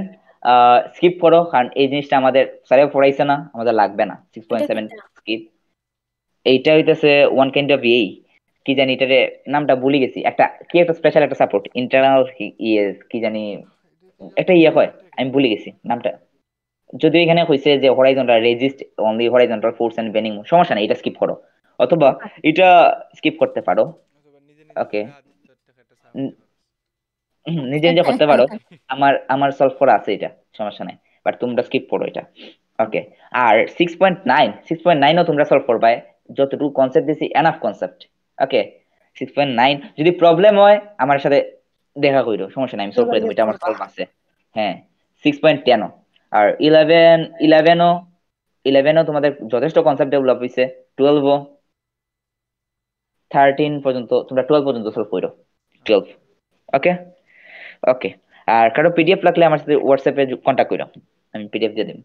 skip করো কারণ এই জিনিসটা আমাদের স্যারে পড়াইছে না আমাদের লাগবে না। সিক্স পয়েন্ট সেভেন স্কিপ এইটা হইতেছে ওয়ান কাইন্ড অফ এই কি জানি এটার নামটা ভুলে গেছি। একটা কি একটা স্পেশাল একটা সাপোর্ট ইন্টারনাল ইয়ে কি জানি একটা ইয়ে হয় আমি ভুলে গেছি নামটা। যদিও এখানে হয়েছে যে horizontal resist only horizontal force and benign সমস্যা নেই এটা স্কিপ করো। অথবা এটা স্কিপ করতে পারো। অথবা নিজে নিজে নিজে করতে পারো। আমার আমার সলভ করা আছে এটা সমস্যা নাই। বাট তোমরা স্কিপ করো এটা। ওকে আর six point nine six point নাইনও তোমরা সলভ করবে যতটুকু কনসেপ্ট দিছি enough concept okay six point nine যদি প্রবলেম হয় আমার সাথে দেখা কইরো সমস্যা নাই আমি সলভ করে দেবো এটা আমার সলভ আছে। হ্যাঁ সিক্স পয়েন্ট টেনও আর ইলেভেন ইলেভেনও ইলেভেনও তোমাদের যথেষ্ট কনসেপ্ট ডেভেলপ হয়েছে টুয়েলভও থার্টিন পর্যন্ত তোমরা টুয়েলভ পর্যন্ত সলভ করো টুয়েলভ ওকে ওকে আর কারও পিডিএফ লাগলে আমার সাথে হোয়াটসঅ্যাপে কন্ট্যাক্ট করো আমি পিডিএফ দিয়ে দেব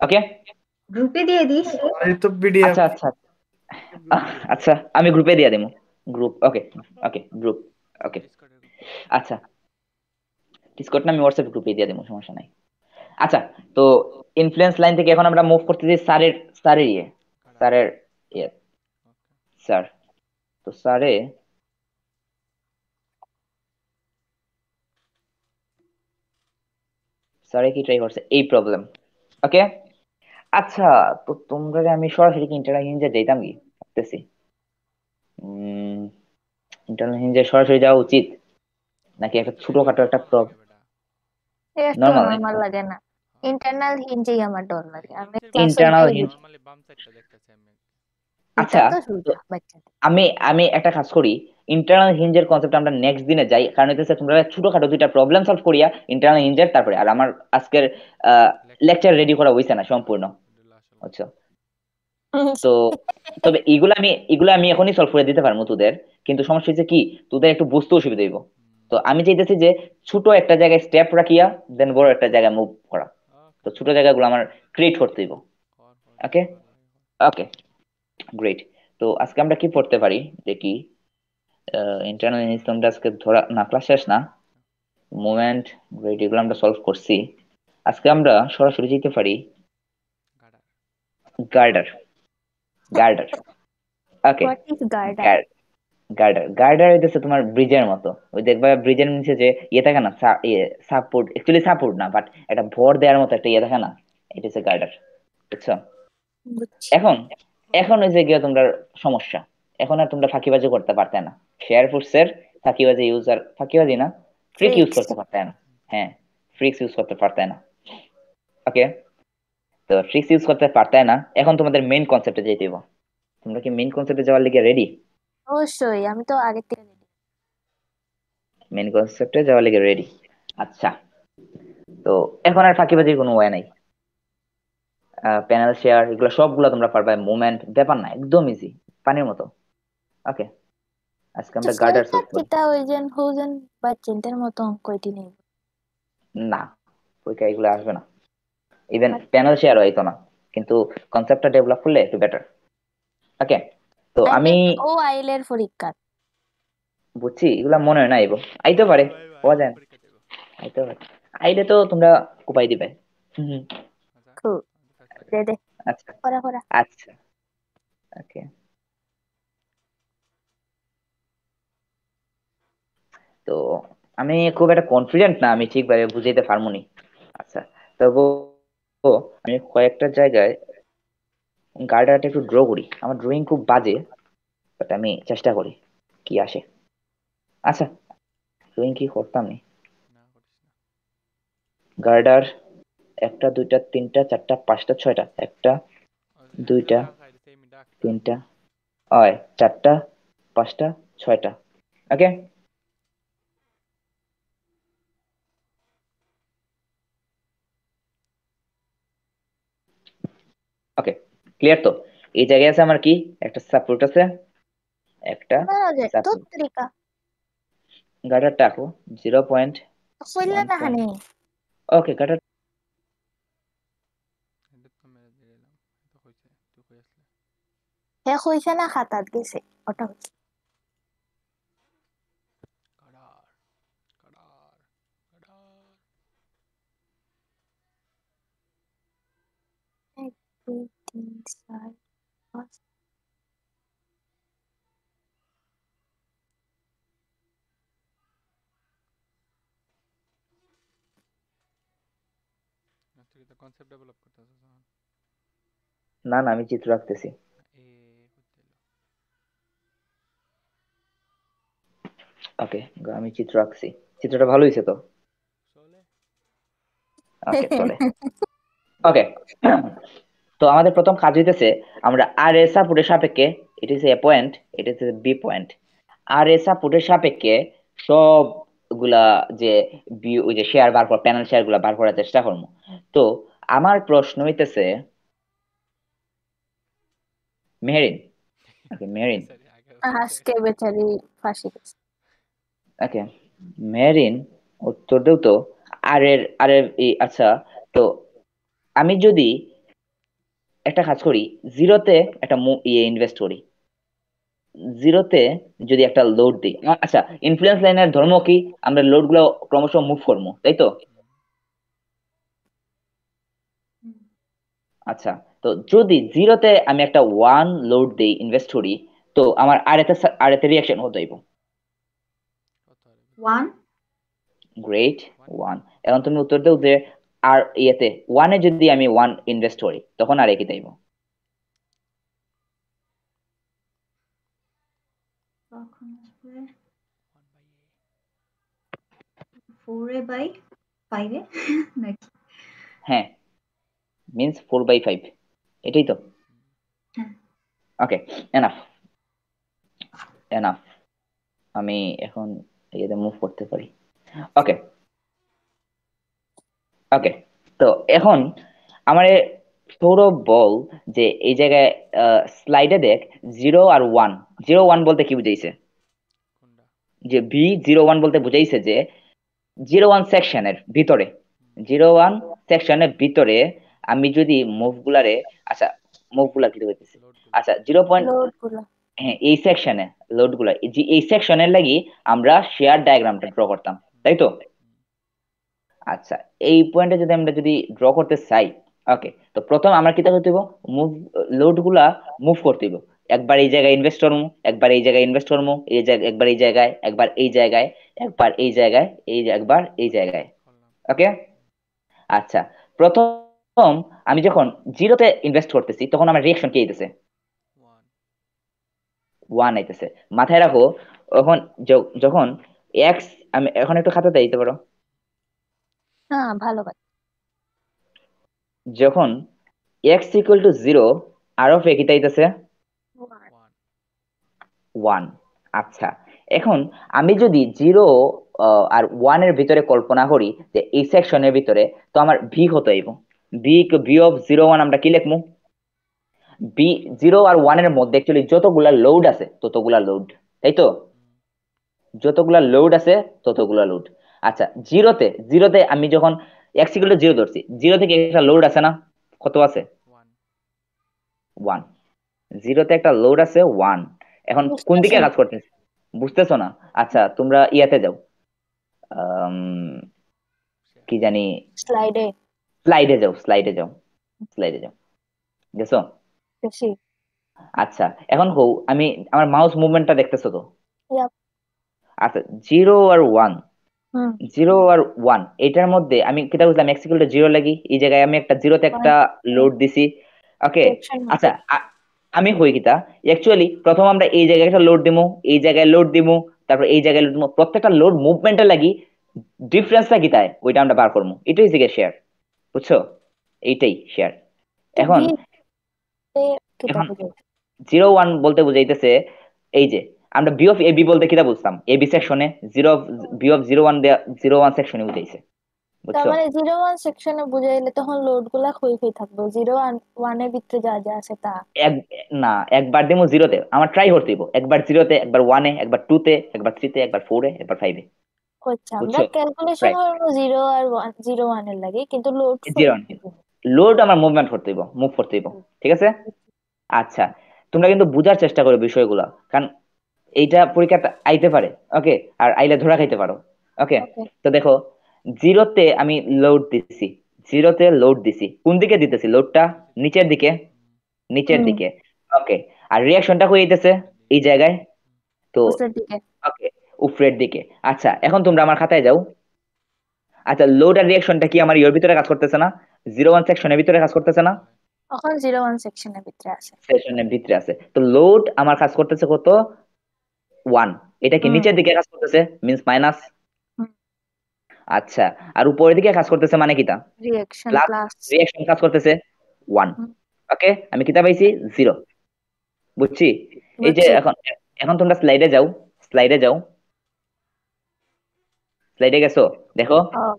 ওকে গ্রুপে দিয়ে দিস। এই তো পিডিএফ। আচ্ছা আচ্ছা। আচ্ছা আমি গ্রুপে দিয়ে দেবো। Group okay okay group okay. আচ্ছা। ডিসকর্ড না আমি হোয়াটসঅ্যাপ গ্রুপে দিয়ে দেবো সমস্যা নাই। আচ্ছা তো ইনফ্লুয়েন্স লাইন থেকে এখন আমরা মুভ করতেছি স্যারের স্যারের ইয়ে স্যারের ইয়ে। স্যার তো স্যারে স্যারে কি ট্রাই করছে? এই প্রবলেম ওকে? আচ্ছা তো তোমরা আমি সরাসরি কি ইন্টারনাল হিঞ্জে যাইতাম কি? ভাবতেছি। ইন্টারনাল হিঞ্জে সরাসরি যাওয়া উচিত? নাকি একটা ছোটখাটো একটা প্রব নরমাল লাগে না। ইন্টারনাল হিঞ্জেই আমার ডর লাগে আমি Internal ক্লাসে নরমালি বাম সাইডটা দেখতেছি আমি। আচ্ছা আমি আমি একটা কাজ করি। ইন্টারনাল হিঞ্জের কনসেপ্ট আমরা নেক্সট দিনে যাই। কারণ হচ্ছে তোমরা ছোটখাটো দুইটা প্রবলেম সলভ করিয়া ইন্টারনাল হিঞ্জের তারপরে আর আমার আজকের লেকচার রেডি করা হইছে না সম্পূর্ণ। আচ্ছা। তো তবে এগুলো আমি এগুলো আমি এখনই সলভ করে দিতে পারব তোদের। কিন্তু সমস্যা হচ্ছে কি তোদের একটু বুঝতে অসুবিধা হইব। তো আমি চাইতেছি যে ছোট একটা জায়গায় স্টেপ রাখিয়া দেন বড় একটা জায়গায় মুভ করা। তো ছোট জায়গাগুলো আমার ক্রিয়েট করতে হইব। ওকে ওকে গ্রেট তো আজকে আমরা কি পড়তে পারি? দেখি। ইন্টারনাল আমরা আজকে ধরা না ক্লাস শেষ না। মুভমেন্ট গ্রেট এগুলো আমরা সলভ করছি। আজকে আমরা সরাসরি যেতে পারি। গার্ডার গার্ডার ওকে গার্ডার গার্ডার হইতেছে তোমার ব্রিজের মতো। ওই দেখবা ব্রিজের নিচে যে ইয়ে থাকে না সাপোর্ট অ্যাকচুয়ালি সাপোর্ট না বাট একটা ভর দেওয়ার মতো একটা ইয়ে থাকে না এটা হচ্ছে গার্ডার বুঝছ। এখন এখন হয়েছে গিয়ে তোমরা সমস্যা। এখন আর তোমরা ফাঁকিবাজি করতে পারতে না। শেয়ার ফোর্সের ফাঁকিবাজি ইউজার ফাঁকিবাজি না ফ্রিক ইউজ করতে পারতে না। হ্যাঁ ফ্রিক্স ইউজ করতে পারতে না। ওকে তো ট্রিক্স ইউজ করতে পারতে না। এখন তোমাদের মেইন কনসেপ্টে যেতে হবে তোমরা কি মেইন কনসেপ্টে যাওয়ার লিগে রেডি অবশ্যই আমি তো আগে থেকে ready। মেইন কনসেপ্টে যাওয়ার লিগে রেডি আচ্ছা তো এখন আর ফাঁকিবাজির কোনো ওয়ে নাই। প্যানেল শেয়ার এগুলো সবগুলো তোমরা পারবে। মুভমেন্ট ব্যাপার না একদম ইজি পানির মতো। ওকে আজকে আমরা গার্ডার সৈকত কিতা ওই যেন হোজেন বা চিন্তার মতো অঙ্ক এটি নেই। না পরীক্ষা এগুলো আসবে না। ইভেন প্যানেল শেয়ার হইতো না কিন্তু কনসেপ্টটা ডেভেলপ করলে একটু বেটার ওকে তো আমি ও আইলের পরীক্ষা। বুঝছি এগুলা মনে হয় না আইব। আইতে পারে পাওয়া যায়। না আইতে পারে। আইলে তো তোমরা উপায় দিবে। হুম দে দে। আচ্ছা। আচ্ছা। ওকে তো আমি খুব একটা কনফিডেন্ট না আমি ঠিকভাবে বুঝাইতে পারব নি। আচ্ছা তবু আমি কয়েকটা জায়গায় গার্ডারটা একটু ড্র করি। আমার ড্রয়িং খুব বাজে বাট আমি চেষ্টা করি কি আসে। আচ্ছা ড্রয়িং কি করতাম নি? গার্ডার একটা দুইটা তিনটা চারটা পাঁচটা ছয়টা একটা দুইটা, তিনটা হয় চারটা পাঁচটা ছয়টা ওকে ক্লিয়ার তো? এই জায়গায় আছে আমার কি? একটা সাপোর্ট আছে। একটা গাটার টাকো জিরো পয়েন্ট. ওকে গাটার He কইছে না খাতাত গেছে? ওটা হইছে। কাডার কাডার চার পাঁচ তুই তো কনসেপ্ট ডেভেলপ করতেছিস না না আমি চিত্র রাখতেছি ওকে আমি চিত্র রাখছি চিত্রটা ভালো হয়েছে তো? চলে। ওকে চলে। ওকে। তো আমাদের প্রথম কাজ হইতেছে আমরা আর এ সাপোর্টের সাপেক্ষে এটা হচ্ছে এ পয়েন্ট এটা হচ্ছে বি পয়েন্ট আর এ সাপোর্টের সাপেক্ষে সবগুলা যে বি ওই যে শেয়ার বার করা প্যানেল শেয়ারগুলা বার করার চেষ্টা করব। তো আমার প্রশ্ন হইতেছে মেহরিন? ওকে মেহরিন। আজকে বেচারি ফাঁসি ওকে মেরিন উত্তর দেও তো। আর এর আর এর আচ্ছা তো আমি যদি একটা কাজ করি জিরোতে একটা ইয়ে ইনভেস্ট করি। জিরোতে যদি একটা লোড দিই আচ্ছা ইনফ্লুয়েন্স লাইনের ধর্ম কি? আমরা লোডগুলো ক্রমশ মুভ করব তাই তো? আচ্ছা তো যদি জিরোতে আমি একটা ওয়ান লোড দিই ইনভেস্ট করি তো আমার আর এতে আর এতে রিয়াকশন হতে হইব ওয়ান গ্রেট ওয়ান এখন তুমি উত্তর দাও যে আর ইয়েতে ওয়ানে যদি আমি ওয়ান ইনভেস্ট করি তখন আর একই চাইব তখন আসবে 1 বাই এ ফোরে বাই ফাইভে নাকি? হ্যাঁ মিনস ফোর বাই ফাইভ এটাই তো। ওকে এনাফ এনাফ আমি এখন ইয়েতে মুভ করতে পারি। ওকে ওকে তো এখন আমার সৌরভ বল যে এই জায়গায় স্লাইডে দেখ জিরো আর ওয়ান জিরো ওয়ান বলতে কি বুঝাইছে? যে ভি জিরো ওয়ান বলতে বুঝাইছে যে জিরো ওয়ান সেকশনের ভিতরে। জিরো ওয়ান সেকশনের ভিতরে আমি যদি মুভগুলারে আচ্ছা মুভগুলা কি হইতেছে? আচ্ছা জিরো পয়েন্ট হ্যাঁ এই সেকশনে লোডগুলা। যে এই সেকশনের লাগি আমরা শেয়ার ডায়াগ্রামটা ড্র করতাম তাই তো? আচ্ছা এই পয়েন্টে যদি আমরা যদি ড্র করতে চাই ওকে তো প্রথম আমরা কি করতে হইব মুভ লোডগুলা মুভ করতে হইব একবার এই জায়গায় ইনভেস্ট করব, একবার এই জায়গায় ইনভেস্ট করব, এই জায়গায় একবার এই জায়গায়, একবার এই জায়গায়, একবার এই জায়গায়, এই একবার এই জায়গায়। ওকে আচ্ছা প্রথম আমি যখন জিরোতে ইনভেস্ট করতেছি, তখন আমার রিয়াকশন কি আইতেছে? ওয়ান আইতেছে। মাথায় রাখো, এখন যখন এক্স আমি এখন একটু খাতাতে দিতে পারো। হ্যাঁ ভালো যখন X equal to zero R of A কি আইতেছে 1 ওয়ান আচ্ছা এখন আমি যদি জিরো আর ওয়ানের ভিতরে কল্পনা করি যে এই সেকশনের ভিতরে, তো আমার ভি হতে হইব? V V of zero one আমরা কি লিখব বি জিরো আর ওয়ানের মধ্যে অ্যাকচুয়ালি যতগুলা লোড আছে, ততগুলা লোড তাই তো যতগুলা লোড আছে, ততগুলা লোড আচ্ছা জিরোতে জিরোতে আমি যখন এক্স ইকুয়াল টু জিরো ধরছি জিরো থেকে একটা লোড আছে না? কত আছে? 1 ওয়ান জিরোতে একটা লোড আছে ওয়ান এখন কোন দিকে কাজ করতেছে? বুঝতেছো না? আচ্ছা তোমরা ইয়াতে যাও। কি জানি? স্লাইডে স্লাইডে যাও স্লাইডে যাও। স্লাইডে যাও। গেছো আচ্ছা এখন হো আমি আমার মাউস মুভমেন্টটা দেখতেছো তো? আচ্ছা জিরো আর ওয়ান জিরো আর ওয়ান এটার মধ্যে আমি কিটা বুঝলাম এক্স ইকুয়াল টু জিরো লাগি এই জায়গায় আমি একটা জিরোতে একটা লোড দিছি। ওকে আচ্ছা আমি হই কিতা অ্যাকচুয়ালি প্রথম আমরা এই জায়গায় একটা লোড দিমু এই জায়গায় লোড দিমু তারপর এই জায়গায় লোড দিমু প্রত্যেকটা লোড মুভমেন্টের লাগি ডিফারেন্সটা কি তাই ওইটা আমরা বার করব এটাই হচ্ছে শেয়ার বুঝছ? এইটাই শেয়ার এখন- জিরো ওয়ান বলতে বুঝাইতেছে এই যে আমরা বি অফ এ বি বলতে কিটা বুঝতাম? এ বি সেকশনে zero of B of zero one zero one সেকশনে বুঝাইছে তার বুঝছ মানে জিরো ওয়ান সেকশনে বুঝাইলে তখন লোডগুলা হয়ে থাকবে। জিরো ওয়ান ওয়ানের ভিতরে যা যা আছে তা। এক না একবার দেবো জিরোতে আমার ট্রাই করতে দিব একবার জিরোতে একবার ওয়ানে একবার টু তে একবার থ্রিতে একবার ফোরে একবার ফাইভে আচ্ছা আমরা ক্যালকুলেশন হলো জিরো আর ওয়ান জিরো ওয়ানের লাগে কিন্তু লোড জিরো লোড আমার মুভমেন্ট করতে দিব মুভ করতে দিব ঠিক আছে? আচ্ছা তোমরা কিন্তু বোঝার চেষ্টা করো বিষয়গুলো। কারণ এইটা পরীক্ষাটা আইতে পারে ওকে আর আইলে ধরা খাইতে পারো ওকে তো দেখো জিরোতে আমি লোড দিছি জিরোতে লোড দিছি। কোন দিকে দিতেছি? লোডটা নিচের দিকে নিচের দিকে ওকে আর রিয়াকশনটা যেতেছে এই জায়গায় তো ওকে উপরের দিকে। আচ্ছা এখন তোমরা আমার খাতায় যাও। আচ্ছা লোড আর রিয়াকশনটা কি আমার ইয়ের ভিতরে কাজ করতেছে না? জিরো ওয়ান সেকশনের ভিতরে কাজ করতেছে না? এখন জিরো ওয়ান সেকশনের ভিতরে আছে। সেকশনের ভিতরে আছে। তো লোড আমার কাজ করতেছে কত? ওয়ান এটা কি নিচের দিকে কাজ করতেছে? মিন্স মাইনাস আচ্ছা আর উপরের দিকে কাজ করতেছে মানে কিটা? রিয়াকশন প্লাস প্লাস রিয়াকশন কাজ করতেছে ওয়ান ওকে আমি কিতা পাইছি? জিরো বুঝছি? এই যে এখন এখন তোমরা স্লাইডে যাও স্লাইডে যাও। স্লাইডে গেছো? দেখো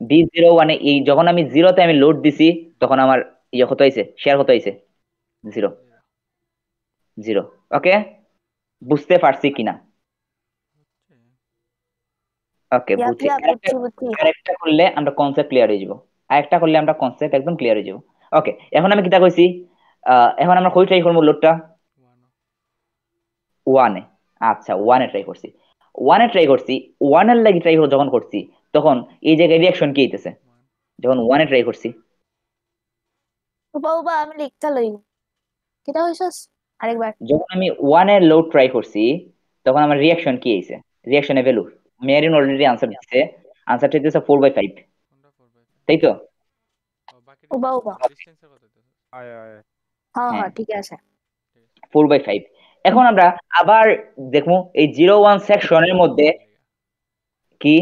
বি জিরো ওয়ানে এই যখন আমি জিরোতে আমি লোড দিছি তখন আমার ইয়ে কত হয়েছে? শেয়ার কত হয়েছে? জিরো জিরো ওকে বুঝতে পারছি কিনা? ওকে বুঝছি। আরেকটা করলে আমরা কনসেপ্ট ক্লিয়ার হয়ে যাব। আরেকটা করলে আমরা কনসেপ্ট একদম ক্লিয়ার হয়ে যাব। ওকে এখন আমি কিতা কইছি? এখন আমরা কই ট্রাই করব লোডটা ওয়ানে আচ্ছা ওয়ানে ট্রাই করছি। ওয়ানে ট্রাই করছি ওয়ানের লাগি ট্রাই যখন করছি তখন এই জায়গায় রিয়াকশন কি হইতেছে? যখন ওয়ানে ট্রাই করছি। উবা আমি লিখতে লই কেটা হইছস? আরেকবার। যখন আমি ওয়ানের লোড ট্রাই করছি তখন আমার রিয়াকশন কি হয়েছে রিয়াকশনের ভ্যালু মেরিন অলরেডি আনসার দিচ্ছে আনসারটা হইতেছে ফোর বাই ফাইভ তাই তো উবা উবা আয় আয় হ্যাঁ হ্যাঁ ঠিক আছে। ফোর বাই ফাইভ এখন আমরা আবার দেখব এই জিরো ওয়ান সেকশনের মধ্যে কি?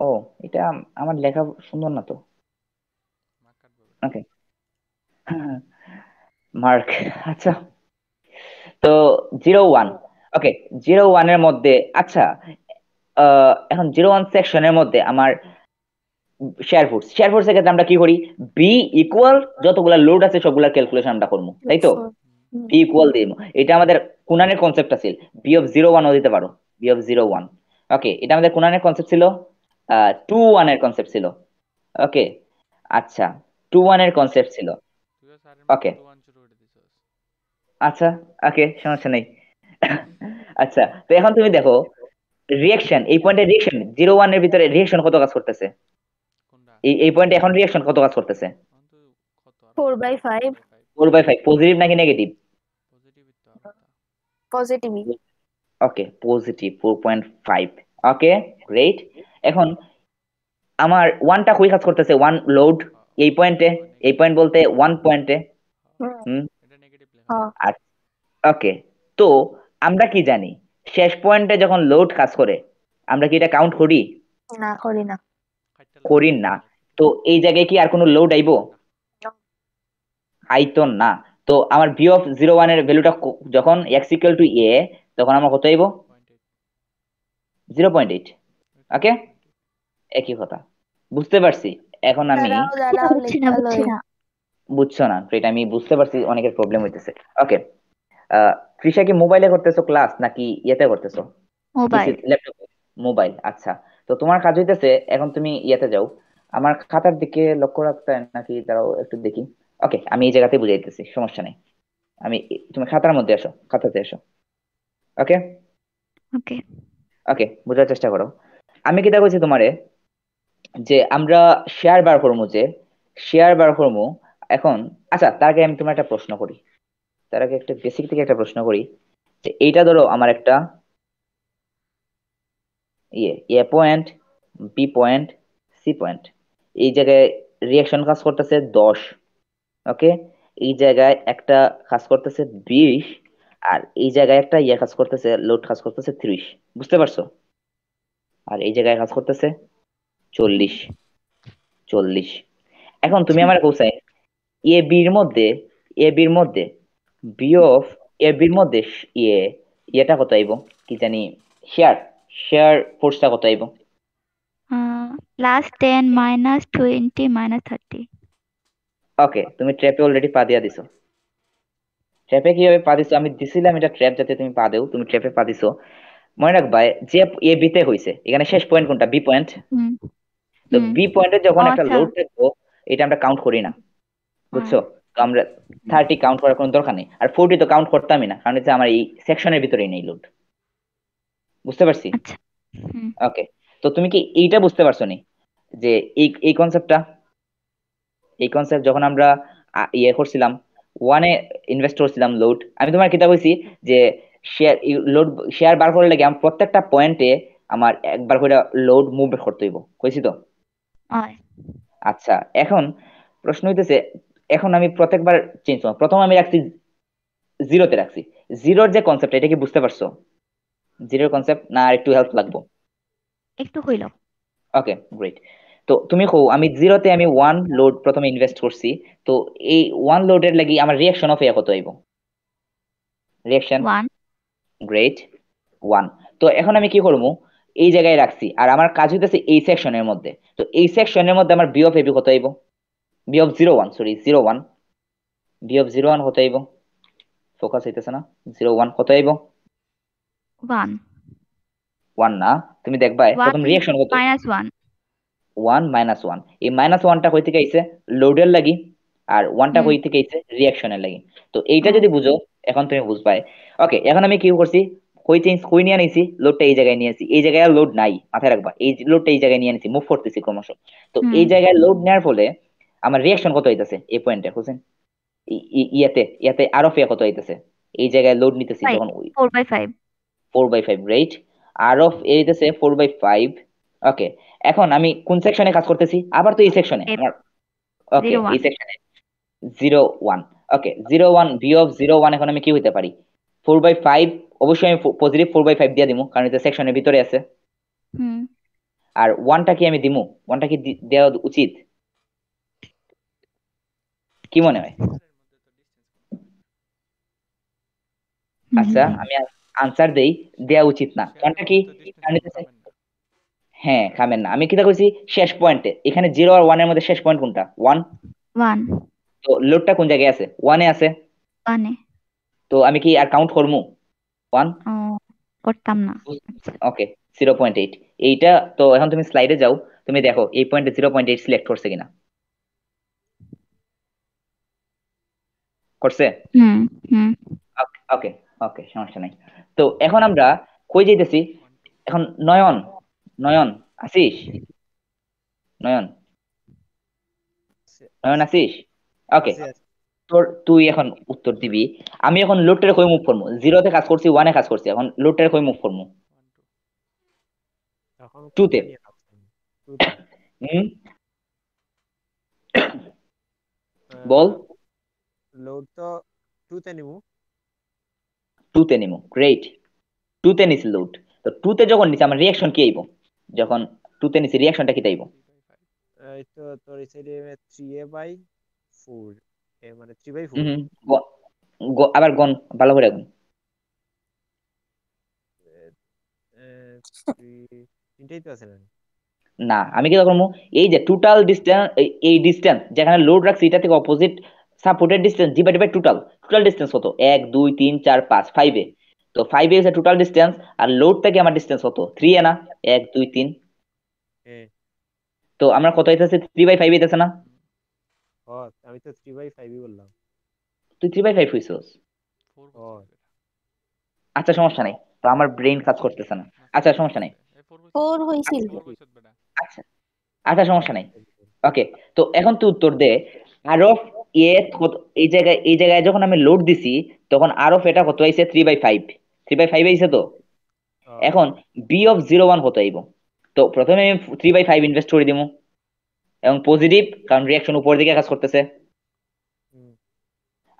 ও এটা আমার লেখা সুন্দর না তো। ওকে মার্ক আচ্ছা। তো জিরো ওয়ান ওকে জিরো ওয়ানের মধ্যে আচ্ছা আহ, এখন জিরো ওয়ান সেকশনের মধ্যে আমার শেয়ার ফোর্স শেয়ার ফোর্সের ক্ষেত্রে আমরা কি করি? বি ইকুয়াল যতগুলা লোড আছে সবগুলা ক্যালকুলেশন আমরা করব তাই তো? বি ইকুয়াল দিব। এটা আমাদের কুনানের কনসেপ্ট আছে বি অফ জিরো ওয়ানও দিতে পারো। B of zero one okay এটা আমাদের কুনানের কনসেপ্ট ছিল। টু ওয়ানের কনসেপ্ট ছিল। ওকে আচ্ছা টু ওয়ানের কনসেপ্ট ছিল। ওকে আচ্ছা ওকে সমস্যা নেই। আচ্ছা তো এখন তুমি দেখো রিয়াকশন এই পয়েন্টে রিয়াকশন জিরো ওয়ানের ভিতরে রিয়াকশন কত কাজ করতেছে? এই এই পয়েন্টে এখন রিয়াকশন কত কাজ করতেছে? Four by five four by five positive নাকি negative positive okay positive four point five okay great এখন আমার ওয়ানটা কই কাজ করতেছে? ওয়ান লোড এই পয়েন্টে এই পয়েন্ট বলতে ওয়ান পয়েন্টে হুম। হ্যাঁ। ওকে তো আমরা কি জানি? শেষ পয়েন্টে যখন লোড কাজ করে আমরা কি এটা কাউন্ট করি? না করি না। করি না। তো এই জায়গায় কি আর কোনো লোড আইবো? আইতো না। তো আমার ভি অফ জিরো ওয়ানের ভ্যালুটা যখন এক্স ইকুয়াল টু এ তখন আমার কত আইবো? জিরো পয়েন্ট এইট ওকে একই কথা। বুঝতে পারছি। এখন আমি বুঝছি না আমি বুঝতে পারছি অনেকের প্রবলেম হইতেছে। ওকে তৃষা কি মোবাইলে করতেছো ক্লাস নাকি ইয়েতে করতেছো? মোবাইল ল্যাপটপ মোবাইল আচ্ছা। তো তোমার কাজ হইতেছে এখন তুমি ইয়েতে যাও। আমার খাতার দিকে লক্ষ্য রাখতে নাকি? দাঁড়াও একটু দেখি। ওকে আমি এই জায়গাতে বুঝাই দিতেছি সমস্যা নেই। আমি তুমি খাতার মধ্যে আসো খাতাতে এসো ওকে ওকে ওকে বোঝার চেষ্টা করো। আমি কিটা কইছি তোমারে যে আমরা শেয়ার বার করব যে শেয়ার বার করব এখন আচ্ছা তার আগে আমি তোমার একটা প্রশ্ন করি। তার আগে একটা বেসিক থেকে একটা প্রশ্ন করি। যে এইটা ধরো আমার একটা ইয়ে A point B point C point এই জায়গায় রিয়াকশন কাজ করতেছে দশ ওকে এই জায়গায় একটা কাজ করতেছে বিশ আর এই জায়গায় একটা ইয়ে কাজ করতেছে লোড কাজ করতেছে ত্রিশ। বুঝতে পারছ? আর এই জায়গায় কাজ করতেছে চল্লিশ চল্লিশ। এখন তুমি আমার কোসাইন এ বির মধ্যে এ বির মধ্যে বি অফ এ বির মধ্যে ইয়ে ইয়েটা কত আইব? কি জানি শেয়ার শেয়ার ফোর্সটা কত আইব? Plus ten minus twenty minus thirty okay তুমি ট্র্যাপে অলরেডি পা দিয়া দিছো। ট্র্যাপে কীভাবে পা দিছো? আমি দিছিলাম এটা ট্র্যাপ যাতে তুমি পা দেও তুমি ট্র্যাপে পা দিছো। মনে রাখবা যে এ বিতে হইছে এখানে শেষ পয়েন্ট কোনটা? বি পয়েন্ট তো বি পয়েন্টে যখন একটা আচ্ছা। লোড থাকব এটা আমরা কাউন্ট করি না। বুঝছ? তো আমরা থার্টি কাউন্ট করার কোনো দরকার নেই। আর ফোরটি তো কাউন্ট করতামই না কারণ হচ্ছে আমার এই সেকশনের ভিতরেই নেই লোড বুঝতে পারছি? আচ্ছা। ওকে তো তুমি কি এইটা বুঝতে পারছ নি? যে এই এই কনসেপ্টটা এই কনসেপ্ট যখন আমরা ইয়ে করছিলাম ওয়ানে ইনভেস্ট করছিলাম লোড আমি তোমার কিতা কইছি যে শেয়ার লোড শেয়ার বার করার লাগে আমি প্রত্যেকটা পয়েন্টে আমার একবার করে লোড মুভ করতে হইব। কইছি তো? আচ্ছা এখন প্রশ্ন হইতেছে এখন আমি প্রত্যেকবার চেঞ্জ করব প্রথম আমি রাখছি জিরোতে রাখছি। জিরোর যে কনসেপ্ট এটা কি বুঝতে পারছ? জিরোর কনসেপ্ট না আর একটু হেল্প লাগবো? একটু হইল। ওকে গ্রেট তো তুমি কো আমি জিরোতে আমি ওয়ান লোড প্রথমে ইনভেস্ট করছি। তো এই ওয়ান লোডের লাগি আমার রিয়াকশন অফ কত হইব? রিয়াকশন ওয়ান গ্রেট ওয়ান তো এখন আমি কি করব? এই জায়গায় রাখছি। আর আমার কাজ হইতেছে এই সেকশনের মধ্যে। তো এই সেকশনের মধ্যে আমার বি অফ এবি কত হইব? B of zero one sorry zero one B of zero one কত হইব ফোকাস হইতেছে না। জিরো ওয়ান কত হইব ওয়ান ওয়ান না। তুমি দেখবা প্রথম রিয়াকশন কত? Minus one one minus one এই মাইনাস ওয়ানটা কই থেকে আইছে লোডের লাগি আর ওয়ানটা হুম। কই থেকে আইছে রিয়াকশনের লাগি। তো এইটা যদি বুঝো এখন তুমি বুঝবাই। ওকে এখন আমি কি করছি? কই চেঞ্জ কই নিয়ে নিছি লোডটা এই জায়গায় নিয়ে আসি এই জায়গায় লোড নাই মাথায় রাখবা। এই লোডটা এই জায়গায় নিয়ে নিছি মুভ করতেছি ক্রমশ। তো এই জায়গায় লোড নেওয়ার ফলে আমার রিয়াকশন কত হইতাছে এই পয়েন্টে ই- ইয়াতে ইয়াতে আরও ফিয়া কত হইতাছে এই জায়গায় লোড নিতেছি যখন four by five four by five right R of four by five okay এখন আমি কোন সেকশনে কাজ করতেছি? আবার তো এই সেকশনে আমার ওকে এই সেকশনে zero one okay zero one V of zero one এখন আমি কি হইতে পারি? ফোর বাই ফাইভ অবশ্যই আমি পজিটিভ ফোর বাই ফাইভ দিয়ে দিমু কারণ এটা সেকশনের ভিতরে আছে। হুম। আর ওয়ানটা কি আমি দিমু? ওয়ানটা কি দেওয়া উচিত? কি মনে হয়? আচ্ছা আমি আনসার দেই দেওয়া উচিত না। ওয়ানটা কি? হ্যাঁ খাবেন না। আমি কিটা কইছি? শেষ পয়েন্টে এখানে জিরো আর ওয়ানের মধ্যে শেষ পয়েন্ট কোনটা? ওয়ান ওয়ান তো লোডটা কোন জায়গায় আছে? ওয়ানে আছে? ওয়ানে তো আমি কি আর কাউন্ট করব ওয়ান করতাম না। আচ্ছা ওকে জিরো পয়েন্ট এইট এইটা তো এখন তুমি স্লাইডে যাও। তুমি দেখো এই পয়েন্টে জিরো পয়েন্ট এইট সিলেক্ট করছে কিনা। করছে? ওকে ওকে সমস্যা নাই। তো এখন আমরা কই যাইতেছি? এখন নয়ন নয়ন আসিস নয়ন। নয়ন আসিস ওকে তোর তুই এখন উত্তর দিবি। আমি এখন লোডটারে কই মুভ করব জিরোতে কাজ করছি ওয়ানে কাজ করছি। এখন লোডটারে কই মুভ করব। এখন টুতে। বল। লোড তো টুতে নিব। টুতে নিমু গ্রেট টুতে নিছি লোড তো টুতে যখন নিছি আমার রিয়াকশন কি আইব? যখন টুতে নিছি রিয়াকশনটা কি এই তো তোর সাইডে three A by four A মানে থ্রি বাই ফোর হুম গ- গ- আবার গন ভালো করে গন। তিনটেই তো আছে না? না আমি কি করব? এই যে টোটাল ডিস্টেন্স এই ডিস্টেন্স যেখানে লোড রাখছি এটা থেকে opposite supported distance divided by total total distance কত? এক দুই তিন চার পাঁচ ফাইভে তো ফাইভে হচ্ছে টোটাল ডিস্টেন্স আর লোড থেকে আমার ডিস্টেন্স কত? থ্রি এ না? এক দুই তিন। তো আমরা কত হইতেছে থ্রি বাই ফাইভ হইতেছে না? আমি তো থ্রি বাই ফাইভই বললাম। তুই থ্রি বাই ফাইভ হইছস। আচ্ছা সমস্যা নাই। তো আমার ব্রেন কাজ করতেছে না। আচ্ছা সমস্যা নাই। ফোর হয়েছিল আচ্ছা আচ্ছা সমস্যা নাই। ওকে তো এখন তুই উত্তর দে। আর অফ এ কত- এই জায়গায় এই জায়গায় যখন আমি লোড দিছি তখন আর অফ এটা কত আইছে? Three by five three by five আইছে তো? এখন বি অফ জিরো ওয়ান কত আইব? তো প্রথমে আমি থ্রি বাই ফাইভ ইনভেস্ট করে দিব এবং পজিটিভ কারণ রিয়াকশন উপর দিকে কাজ করতেছে।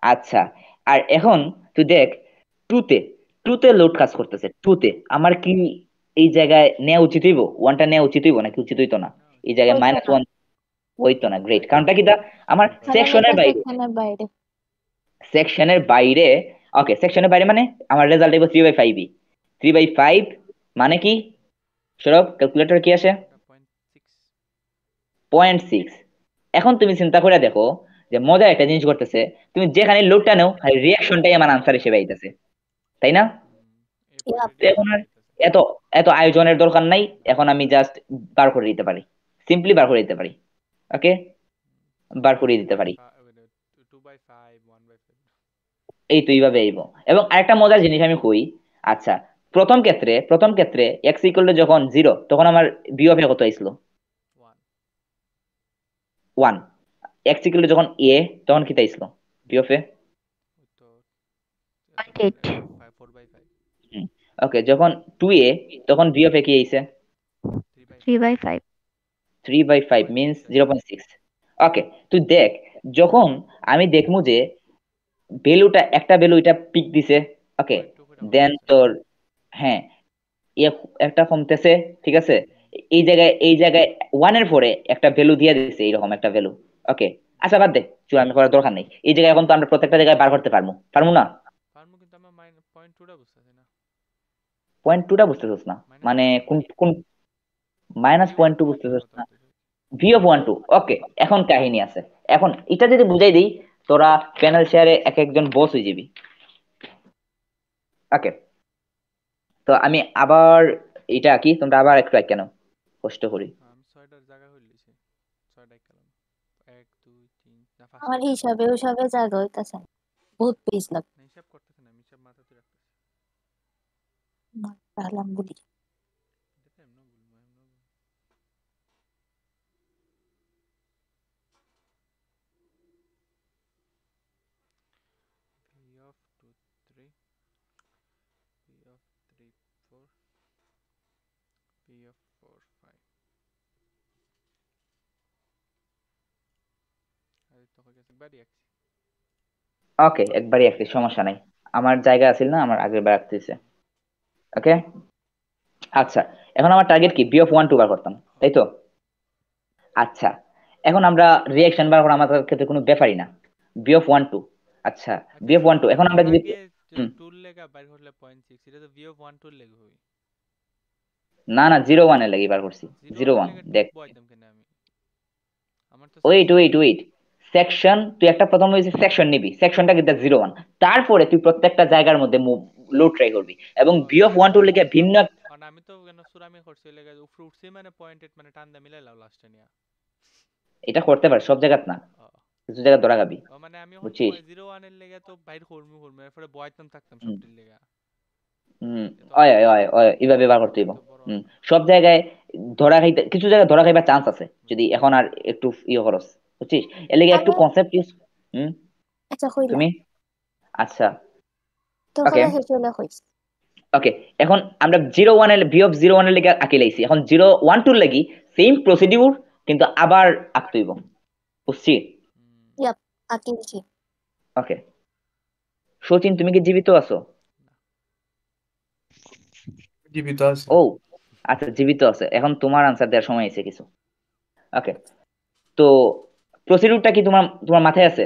আচ্ছা আর এখন তুই দেখ টুতে টুতে লোড কাজ করতেছে। টুতে আমার কি এই জায়গায় নেওয়া উচিত হইব? ওয়ানটা নেওয়া উচিত হইব নাকি উচিত হইতো না? এই জায়গায় মাইনাস না। ওয়ান হইতো না গ্রেট কারণটা কি দা? আমার সেকশনের বাইরে। সেকশনের বাইরে। ওকে সেকশনের বাইরে মানে আমার রেজাল্ট হইব থ্রি বাই ফাইভই থ্রি বাই ফাইভ মানে কি? সৌরভ ক্যালকুলেটর কি আসে? পয়েন্ট সিক্স এখন তুমি চিন্তা করে দেখো যে মজার একটা জিনিস করতেছে তুমি যেখানে লোডটা নেও খালি রিয়াকশনটাই আমার আনসার হিসেবে আইতেছে। তাই না? এখন আর এত এত আয়োজনের দরকার নাই। এখন আমি জাস্ট বার করে দিতে পারি। সিম্পলি বার করে দিতে পারি। ওকে? বার করে দিতে পারি। এই তো এইভাবে আইব এবং আরেকটা মজার জিনিস আমি কই আচ্ছা প্রথম ক্ষেত্রে প্রথম ক্ষেত্রে এক্স ইকুয়াল যখন জিরো তখন আমার বিয়োগ কত আইছিল ওয়ান এক্স ইকুয়াল যখন এ তখন কি. Five four by five okay যখন টু এ তখন বিয়োগ কি আইছে three by three by five three by five means zero point six okay তুই দেখ যখন আমি দেখব যে ভ্যালুটা একটা ভ্যালু এটা পিক দিছে ওকে দেন তোর হ্যাঁ ইয়ে একটা কমতেছে ঠিক আছে? এই জায়গায় এই জায়গায় ওয়ানের পরে একটা ভ্যালু দিয়ে দিছে এইরকম একটা ভ্যালু ওকে আচ্ছা বাদ দে আমি করার দরকার নেই। এই জায়গায় এখন তো আমরা প্রত্যেকটা জায়গায় বার করতে পারব পারব না? পারমু কিন্তু আমার পয়েন্ট টুটা বুঝতেছি না। পয়েন্ট টুটা বুঝতেছিস না মানে কোন কোন মাইনাস পয়েন্ট টু বুঝতেছিস না? V of one two okay এখন কাহিনী আছে। এখন এটা যদি বুঝাই দিই তোরা প্যানেল শেয়ারে এক একজন বস হয়ে যাবি। ওকে তো আমি আবার এটা কি তোমরা আবার একটু কেন কষ্ট করি। আমি জায়গা আমার হিসাবে ওইসবে জায়গা হইতাছে। না। বহুত পেজ লাগবে। হিসাব করতেছে না আমি হিসাব মাথাতে রাখতেছি। পারলাম বলি এটা তো এমনও বলব এমনও বলব v of 2 3 v of 3 4 v of 4 5 আর তো হয়ে গেছে বাড়ি আঁকছি ওকে একবারই একটি সমস্যা নাই। আমার জায়গা আছিল না আমার আগের বার রাখতেছে ওকে আচ্ছা এখন আমার টার্গেট কি? বি অফ ওয়ান টু বার করতাম তাই তো? আচ্ছা এখন আমরা রিয়াকশন বার করা আমাদের ক্ষেত্রে কোনো ব্যাপারই না। বি অফ ওয়ান টু আচ্ছা বি অফ ওয়ান টু এখন আমরা যদি টুল লেগা বাইর হলে পয়েন্ট সিক্স এটা তো v of 1 টুল লেগে হই না না জিরো ওয়ানে লাগি বার করছি। জিরো ওয়ান দেখ। ওয়েট ওয়েট ওয়েট সেকশন তুই একটা প্রথম হয়েছে সেকশন নিবি। সেকশনটা কিন্তু জিরো ওয়ান তারপরে তুই প্রত্যেকটা জায়গার মধ্যে লোড ট্রাই করবি। এবং বি অফ ওয়ান টু লিখে ভিন্ন আমি তো কেন সুরামি করছি লেগে মানে পয়েন্ট মানে টান দা মিলাইলাম লাস্টে নিয়া। এটা করতে পারে সব জায়গাত না। কিছু জায়গা ধরা গাবি মানে আমি বুঝছিস? ওয়ানের লেগে তো বাইর করমু করমু। এরপরে বয়তাম থাকতাম হুম। সবটির লেগে। হম। অয় অয় অয় অয় এইভাবে বার করতে হইব। সব জায়গায় ধরা খাইতে কিছু জায়গায় ধরা খাইবার চান্স আছে। যদি এখন আর একটু ইয়ে করস। বুঝছিস? এর লেগে একটু কনসেপ্ট ইউজ হুম? আচ্ছা তুমি? আচ্ছা। তো Okay. শেষ হলে ওকে এখন আমরা জিরো ওয়ানের বি অফ জিরো লেগে আঁকি লাইছি। এখন জিরো ওয়ান টুর লাগি সেম প্রসিডিউর কিন্তু আবার বুঝছি? আকিলছি ওকে সচিন তুমি কি জীবিত আছো? জীবিত আছে। ও আচ্ছা জীবিত আছে। এখন তোমার আনসার দেওয়ার সময় এসে কিছু। ওকে তো প্রসিডিউরটা কি তোমার তোমার মাথায় আছে?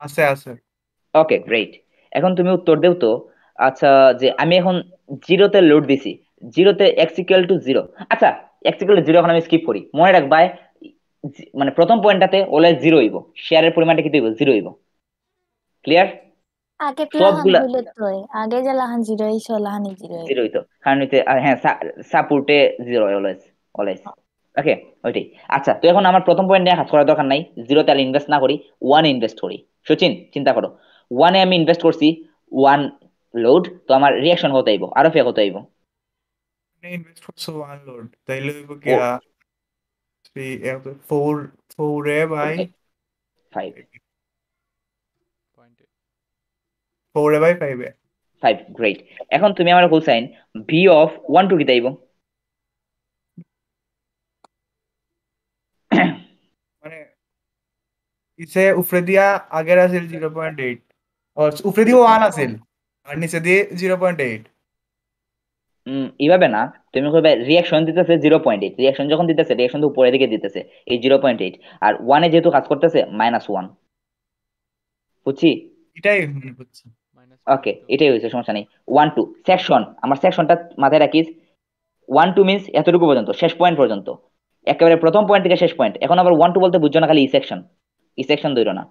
আছে আছে। ওকে গ্রেট এখন তুমি উত্তর দেও তো আচ্ছা যে আমি এখন জিরোতে লোড দিছি জিরোতে এক্স ইকুয়াল টু জিরো আচ্ছা এক্স ইকুয়াল টু জিরো এখন আমি স্কিপ করি। মনে রাখবাই মানে প্রথম পয়েন্টটাতে অলওয়েজ জিরো হইব। শেয়ারের পরিমাণটা কি হইব জিরো হইব। ক্লিয়ার আগে লাহান সবগুলা- হইলে তো আগে যে লাহান জিরো হইছে লাহানি জিরো হইছে জিরো হইতো। কারণ হইতে আর হ্যাঁ সাপোর্টে জিরো অলওয়েজ অলওয়েজ ওকে ওইটাই। আচ্ছা তো এখন আমার প্রথম পয়েন্ট নিয়ে কাজ করার দরকার নাই। জিরোতে আমি ইনভেস্ট না করি ওয়ানে ইনভেস্ট করি। সচিন চিন্তা করো। ওয়ানে আমি ইনভেস্ট করছি ওয়ান লোড তো আমার রিয়াকশন হতে আইব? আরও ফে হতে আইব? ইনভেস্ট করছ ওয়ান লোড তাইলে হইব কি three four four A by five পয়েন্টে four A by five A. Five great এখন তুমি আমার cosine V of one two কি তাইব মানে আগের আছিল জিরো পয়েন্ট এইট উপরে দিয়ে ওয়ান আছিল আর নিচে দিয়ে জিরো পয়েন্ট এইট এইভাবে না তুমি কইবে রিয়াকশন দিতেছে জিরো পয়েন্ট এইট রিয়াকশন যখন দিতেছে রিয়াকশন তো উপরের দিকে দিতেছে এই জিরো পয়েন্ট এইট আর ওয়ানে যেহেতু কাজ করতেছে মাইনাস ওয়ান বুঝছি? এটাই মনে ওকে এটাই হয়েছে সমস্যা নেই। ওয়ান টু সেকশন আমার সেকশনটা মাথায় রাখিস। ওয়ান টু মিনস এতটুকু পর্যন্ত শেষ পয়েন্ট পর্যন্ত। একেবারে প্রথম পয়েন্ট থেকে শেষ পয়েন্ট এখন আবার ওয়ান টু বলতে বুঝছ না খালি ই সেকশন সেকশন ধরো না।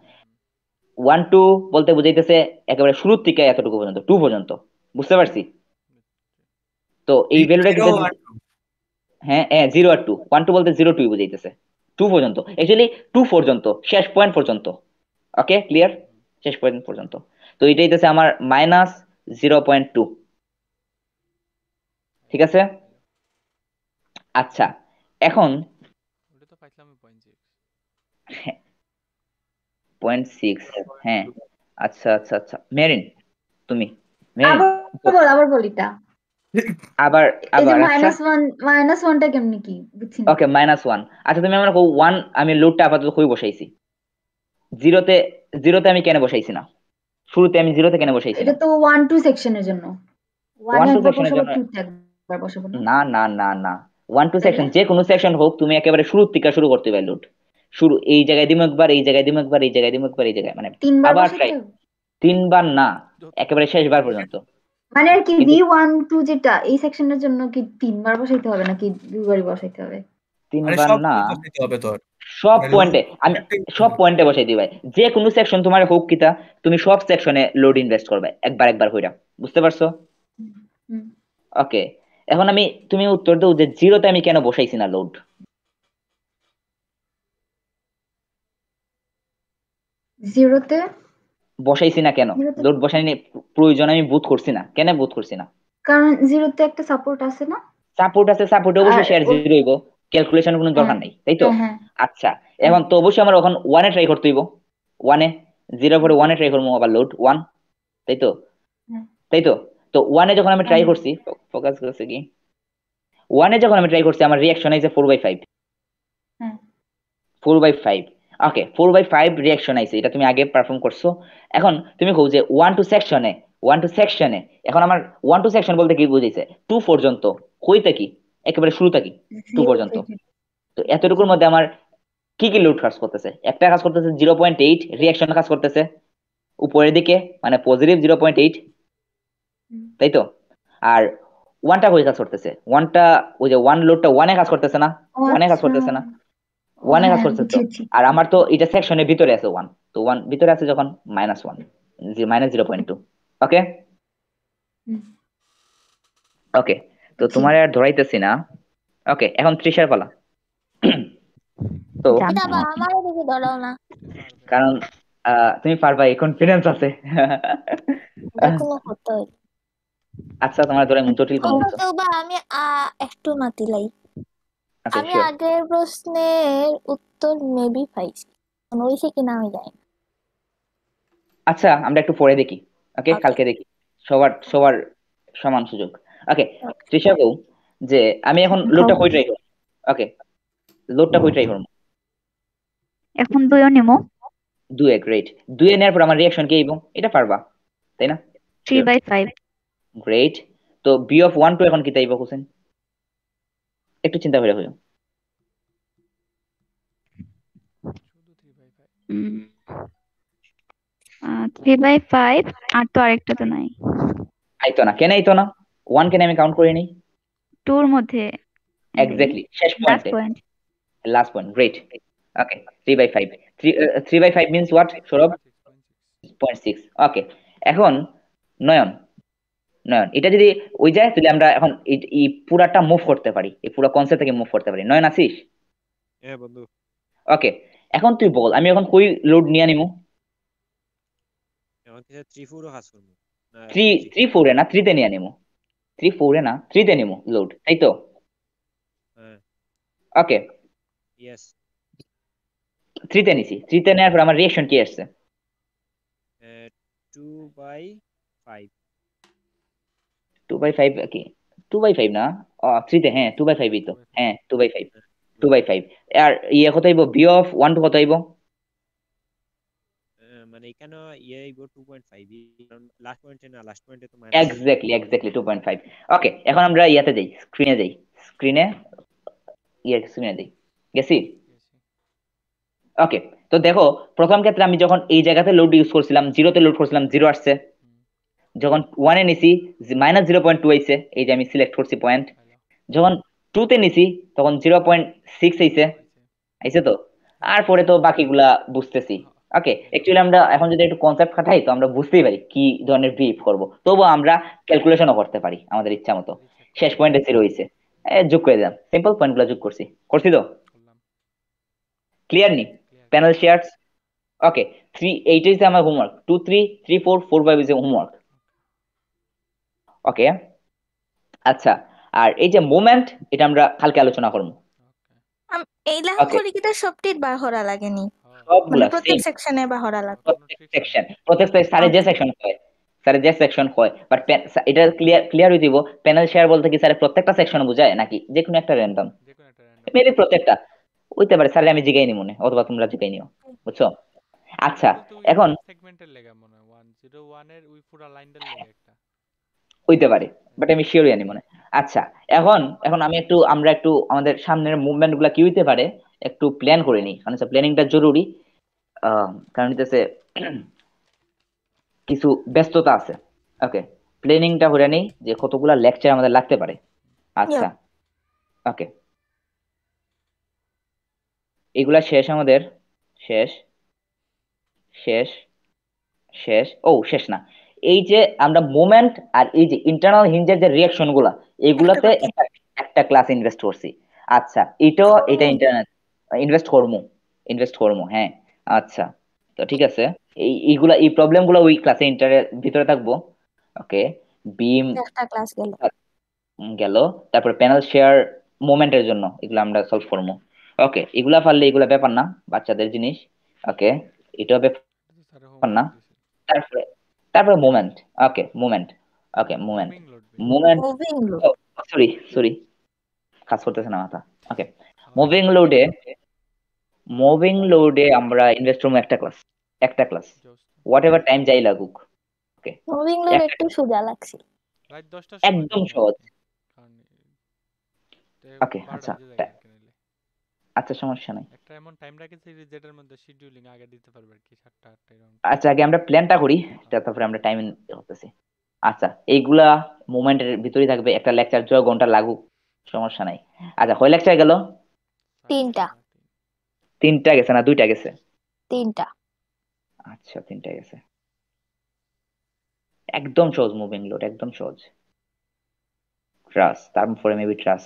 ওয়ান টু বলতে বুঝাইতেছে একেবারে শুরুর থেকে এতটুকু পর্যন্ত টু পর্যন্ত। বুঝতে পারছি? তো এই ভ্যালুটা কিন্তু হ্যাঁ হ্যাঁ জিরো আর টু ওয়ান টু বলতে জিরো টুই বুঝাইতেছে। টু পর্যন্ত। অ্যাকচুয়ালি টু পর্যন্ত শেষ পয়েন্ট পর্যন্ত। ওকে ক্লিয়ার শেষ পয়েন্ট পর্যন্ত। তো এটা হইতেছে আমার মাইনাস জিরো পয়েন্ট টু ঠিক আছে? আচ্ছা এখন পয়েন্ট সিক্স হ্যাঁ। আচ্ছা আচ্ছা আচ্ছা। মেরিন তুমি। আবার বল আবার আবার মাইনাস ওয়ান মাইনাস ওয়ানটা কেমনি কি? বুঝছি ওকে মাইনাস ওয়ান আচ্ছা তুমি আমার ওয়ান আমি লোডটা আপাতত কই বসাইছি। জিরোতে জিরোতে আমি কেন বসাইছি না? শুরুতে আমি জিরোতে কেন বসাইছি এটা তো ওয়ান টু সেকশনের জন্য। ওয়ান জন্য- টু একবার বসাবো না? না না না ওয়ান টু সেকশন যে কোনো সেকশন হোক তুমি একেবারে শুরুর থেকে শুরু করতে পারবে লোড শুরু এই জায়গায় দিমো একবার এই জায়গায় দিমো একবার এই জায়গায় দিমো একবার এই জায়গায় মানে আবার। হবে? তিনবার না একেবারে শেষবার পর্যন্ত। মানে আর কি ভি ওয়ান টু যেটা এই সেকশনের জন্য কি তিনবার বসাইতে হবে নাকি দুইবারই বসাইতে হবে? তিনবার না। বসাইতে হবে তোর। সব মানে পয়েন্টে আমি সব পয়েন্টে বসাই দিবাই যে কোনো সেকশন তোমার হোক কিতা তুমি সব সেকশনে লোড ইনভেস্ট করবে একবার একবার কইরা বুঝতে পারছ? ওকে এখন আমি তুমি উত্তর দাও যে জিরোতে আমি কেন বসাইছি না লোড জিরোতে? বসাইছি না কেন? লোড বসাইনি প্রয়োজন আমি বুথ করছি না। কেন বুথ করছি না? কারণ জিরোতে একটা সাপোর্ট আছে না? সাপোর্ট আছে সাপোর্টে অবশ্যই শেয়ার জিরো হইব। ক্যালকুলেশন কোনো দরকার হ্যাঁ। নাই তাই তো? হ্যাঁ হ্যাঁ। আচ্ছা এখন তো অবশ্যই আমার ওখানে ওয়ানে ট্রাই করতে হইব। ওয়ানে জিরো পরে ওয়ানে ট্রাই করব আবার লোড ওয়ান তাই তো? তাই তো? তো ওয়ানে যখন আমি ট্রাই করছি ফোকাস করছে কি? ওয়ানে যখন আমি ট্রাই করছি আমার রিয়াকশন আইছে four by five. Four by five okay four by five reaction আইছে এটা তুমি আগে পারফর্ম করছ। এখন তুমি কও যে ওয়ান টু সেকশনে ওয়ান টু সেকশনে এখন আমার ওয়ান টু সেকশন বলতে কি বুঝাইছে? টু পর্যন্ত কইতে কি? একেবারে শুরুটা কি? টু পর্যন্ত। তো এতটুকুর মধ্যে আমার কি কি লোড কাজ করতেছে? একটা কাজ করতেছে জিরো পয়েন্ট এইট রিয়াকশন কাজ করতেছে। উপরের দিকে মানে পজিটিভ জিরো পয়েন্ট এইট তাই তো আর ওয়ানটা কই কাজ করতেছে? ওয়ানটা ওই যে ওয়ান লোডটা ওয়ানে কাজ করতেছে না? ওয়ানে কাজ আচ্ছা। করতেছে না। ওয়ানে কাজ করতেছে তো? আর আমার তো এটা সেকশনের ভিতরে আছে ওয়ান তো ওয়ান ভিতরে আছে যখন minus one minus zero point two okay okay তো তোমার আর ধরাইতেছি না। ওকে এখন ত্রিশার পালা। তো কারণ তুমি পারবা এই কনফিডেন্স আছে। আচ্ছা তোমার ধরে জটিল আমি একটু মাতিলাই। আমি আগের প্রশ্নের উত্তর মেবি পাইছি। কিনা আমি জানি না। আচ্ছা আমরা একটু পরে দেখি ওকে কালকে দেখি। সবার সবার সমান সুযোগ। ওকে তৃষা বউ যে আমি এখন লোডটা কই ট্রাই করব? ওকে লোডটা কই ট্রাই করব? এখন দুইও নেমো। দুয়ে গ্রেট দুয়ে নেওয়ার পর আমার রিয়াকশন কি আইব এটা পারবা তাই না? থ্রি বাই ফাইভ গ্রেট তো বি অফ ওয়ান টু এখন কি তাইব হোসেন একটু চিন্তা করে হইও three by five three by five আর তো আরেকটা তো নাই। আইতো না কেন আইতো না? ওয়ান কেন আমি কাউন্ট করে নিই? টুর মধ্যে। এক্স্যাক্টলি শেষ লাস্ট পয়েন্টে point last point great okay three by five three three by five means what Sourav point six okay এখন নয়ন। নয়ন এটা যদি ওই যায় তাহলে আমরা এখন এই- পুরাটা মুভ করতে পারি। এই পুরো কনসেপ্ট থেকে মুভ করতে পারি। নয়ন আছিস হ্যাঁ বন্ধু। ওকে এখন তুই বল আমি এখন কই লোড নিয়ে নিমু ফোরও কাজ করব। না থ্রি থ্রি ফোরে না থ্রিতে নিয়ে নিমু থ্রি ফোরে না থ্রিতে নিমু লোড তাই তো? ওকে ইয়েস থ্রিতে নিছি। থ্রিতে নেওয়ার পর আমার রিয়েকশন কি আসছে? Two by five two by five কি টু বাই ফাইভ না থ্রিতে হ্যাঁ টু বাই ফাইভই তো হ্যাঁ two by five two by five আর ইয়ে কত আইব বি অফ ওয়ান টু কত আইব মানে এখানে ইয়ে আইব টু পয়েন্ট ফাইভ লাস্ট পয়েন্টে না লাস্ট পয়েন্টে তো exactly exactly two point five okay এখন আমরা ইয়াতে যাই স্ক্রিনে যাই. স্ক্রিনে ইয়ে স্ক্রিনে যাই. গেছি ওকে তো দেখো প্রথম ক্ষেত্রে আমি যখন এই জায়গাতে লোড ইউজ করছিলাম জিরোতে লোড করছিলাম জিরো আসছে। যখন ওয়ানে নিছি মাইনাস জিরো পয়েন্ট টু আইছে এই যে আমি সিলেক্ট করছি পয়েন্ট যখন টুতে নিছি তখন জিরো পয়েন্ট সিক্স আইছে আইছে তো? আর পরে তো বাকিগুলা বুঝতেছি। ওকে অ্যাকচুয়ালি আমরা এখন যদি একটু কনসেপ্ট খাটাই তো আমরা বুঝতেই পারি কি ধরনের বিহেভ করব। তবুও আমরা ক্যালকুলেশনও করতে পারি আমাদের ইচ্ছা মতো। শেষ পয়েন্টে জিরো হইছে এ, যোগ করে দিলাম। সিম্পল পয়েন্টগুলো যোগ করছি। করছি তো? ক্লিয়ার নি? প্যানেল শেয়ারস ওকে থ্রি এইটা হচ্ছে আমার homework two three three four four five is homework okay আচ্ছা আর এই যে মোমেন্ট এটা আমরা কালকে আলোচনা করব। এই লাখ Okay. করে কিটা সবটির বার হরা লাগেনি মানে সবগুলা প্রত্যেক সেকশনে বার হরা লাগবে। প্রত্যেক সেকশন প্রত্যেক স্যারের যে সেকশন হয় স্যারের যে সেকশন হয় বাট এটা ক্লিয়ার ক্লিয়ার হয়ে দিব প্যানেল শেয়ার বলতে কি স্যারের প্রত্যেকটা সেকশন বোঝায় নাকি যে কোনো একটা র্যান্ডম যে কোনো একটা random মেবি প্রত্যেকটা। হইতে পারে স্যারে আমি জিগাই নি মনে অথবা তোমরা জিগাই নিও বুঝছ? আচ্ছা এখন সেগমেন্টের লেগা মনে হয় 101 এর ওই পুরা লাইনটার লেগা হইতে পারে বাট আমি শিওর জানি মনে আচ্ছা এখন এখন আমি একটু আমরা একটু আমাদের সামনের মুভমেন্টগুলা কি হইতে পারে একটু প্ল্যান করে নিই। কারণ প্ল্যানিংটা জরুরি। কারণ হইতেছে কিছু ব্যস্ততা আছে। ওকে প্ল্যানিংটা করে নেই যে কতগুলা লেকচার আমাদের লাগতে পারে। আচ্ছা ওকে এগুলা শেষ আমাদের। শেষ শেষ শেষ। ও শেষ না। এই যে আমরা মোমেন্ট আর এই যে ইন্টারনাল হিঞ্জের যে রিয়াকশনগুলা এগুলাতে একটা একটা ক্লাস ইনভেস্ট করছি। আচ্ছা এটাও এটা ইন্টারনেট ইনভেস্ট করব ইনভেস্ট করব হ্যাঁ আচ্ছা। তো ঠিক আছে এই এইগুলা এই প্রবলেমগুলো ওই ক্লাসে ইন্টারের ভিতরে থাকব। ওকে বিম একটা ক্লাস গেল। গেল তারপর প্যানেল শেয়ার মোমেন্টের জন্য এগুলো আমরা সলভ করব ওকে এগুলা পারলে এগুলা ব্যাপার না বাচ্চাদের জিনিস। ওকে এটাও ব্যাপার না? তারপরে তারপরে moment okay moment okay moment moment sorry sorry কাজ করতেছে না মাথা. ওকে মুভিং লোডে মুভিং লোডে আমরা ইনভেস্ট করব একটা ক্লাস একটা ক্লাস হোয়াট এভার টাইম যাই লাগুক. ওকে মুভিং লোড একটু সোজা লাগছে। রাত 10টা একদম সহজ। ওকে আচ্ছা, আচ্ছা সমস্যা নাই। একটা এমন টাইম রাখেছি যেটার মধ্যে শিডিউলিং আগে দিতে পারবে আর কি 7টা 8টা এরকম। আচ্ছা আগে আমরা প্ল্যানটা করি তারপরে আমরা টাইম করতেছি। আচ্ছা এইগুলা মোমেন্টের ভিতরেই থাকবে একটা লেকচার জয় ঘণ্টা লাগুক সমস্যা নাই। আচ্ছা কয় লেকচার গেল? তিনটা। তিনটা। গেছে না দুইটা গেছে? তিনটা। আচ্ছা তিনটা গেছে। একদম সহজ মুভিং লোড একদম সহজ। ট্রাস তারপরে মেবি ট্রাস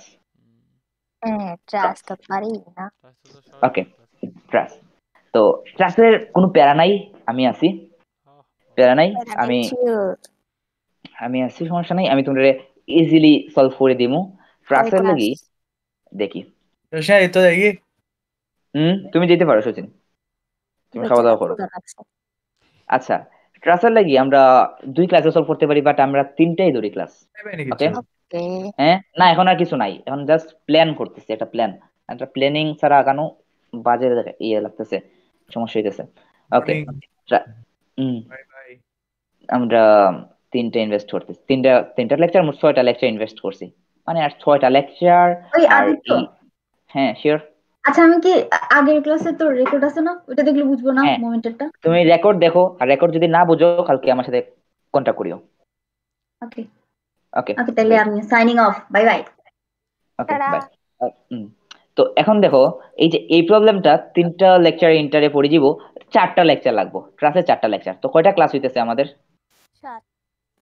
হ্যাঁ ট্রাস্ট তো পারি না। Okay. ট্রাস তো ট্রাসের কোনো প্যারা নাই আমি আছি। প্যারা নাই আমি আমি আছি সমস্যা নাই আমি তোমাদের ইজিলি সলভ করে দিমু। ট্রাসের লাগি দেখি। এই তো দেখি হুম তুমি যেতে পারো সচিন। তুমি খাওয়া দাওয়া করো। আচ্ছা ট্রাসের লাগি আমরা দুই ক্লাসে সলভ করতে পারি বাট আমরা তিনটাই ধরি ক্লাস ওকে. হ্যাঁ? না এখন আর কিছু নাই। এখন জাস্ট প্ল্যান করতেছি একটা প্ল্যান একটা প্ল্যানিং ছাড়া আগানো বাজে ইয়ে লাগতেছে সমস্যা হইতেছে। ওকে হুম। বাই বাই আমরা তিনটা ইনভেস্ট করতেছি। তিনটা তিনটা লেকচার মোট ছয়টা লেকচার ইনভেস্ট করছি। মানে আর ছয়টা লেকচার হ্যাঁ শিওর আচ্ছা আমি কি আগের ক্লাসে তো রেকর্ড আছে না? ওটা দেখলে বুঝব না হ্যাঁ। মোমেন্টেরটা তুমি রেকর্ড দেখো আর রেকর্ড যদি না বুঝো কালকে আমার সাথে কন্ট্যাক্ট করিও। ওকে ওকে ওকে তাহলে আমি signing off bye bye okay bye তো এখন দেখো এই যে এই প্রবলেমটা তিনটা লেকচার ইন্টারে পড়ে যাব চারটা লেকচার লাগবো ক্লাসে চারটা লেকচার তো কয়টা ক্লাস হইতেছে আমাদের? সাত।